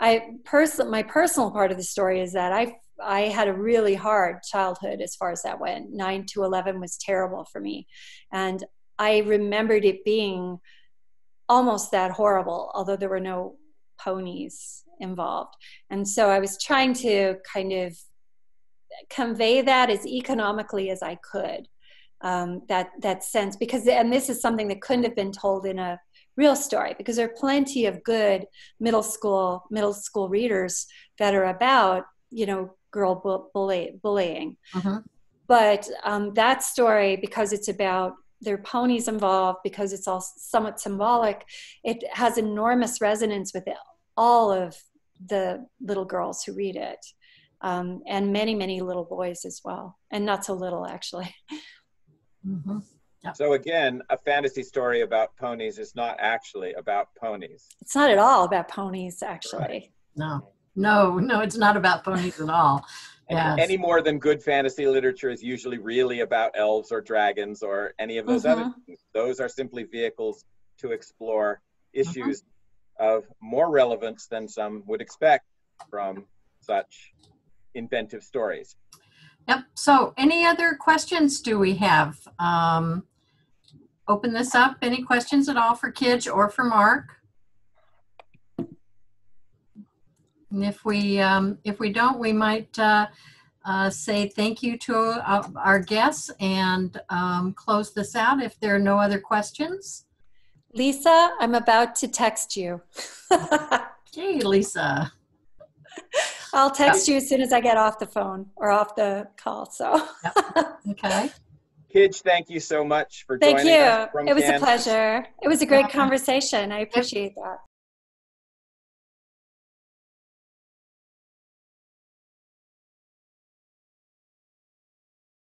I person my personal part of the story is that I I had a really hard childhood as far as that went. Nine to eleven was terrible for me, and I remembered it being almost that horrible, although there were no ponies involved. And so I was trying to kind of convey that as economically as I could. Um, that that sense because and this is something that couldn't have been told in a real story because there are plenty of good middle school middle school readers that are about you know girl bu- bully, bullying uh-huh. but um, that story because it's about their ponies involved because it's all somewhat symbolic it has enormous resonance with all of the little girls who read it um, and many many little boys as well and not so little actually mm-hmm. so again a fantasy story about ponies is not actually about ponies it's not at all about ponies actually right. no no no it's not about ponies at all yes. any more than good fantasy literature is usually really about elves or dragons or any of those mm-hmm. other things those are simply vehicles to explore issues mm-hmm. Of more relevance than some would expect from such inventive stories. Yep. So, any other questions do we have? Um, open this up. Any questions at all for Kij or for Mark? And if we um, if we don't, we might uh, uh, say thank you to uh, our guests and um, close this out. If there are no other questions. Lisa, I'm about to text you. hey, Lisa. I'll text you as soon as I get off the phone or off the call. So, okay. Kij, thank you so much for thank joining you. us. Thank you. It was Kansas. a pleasure. It was a great conversation. I appreciate that.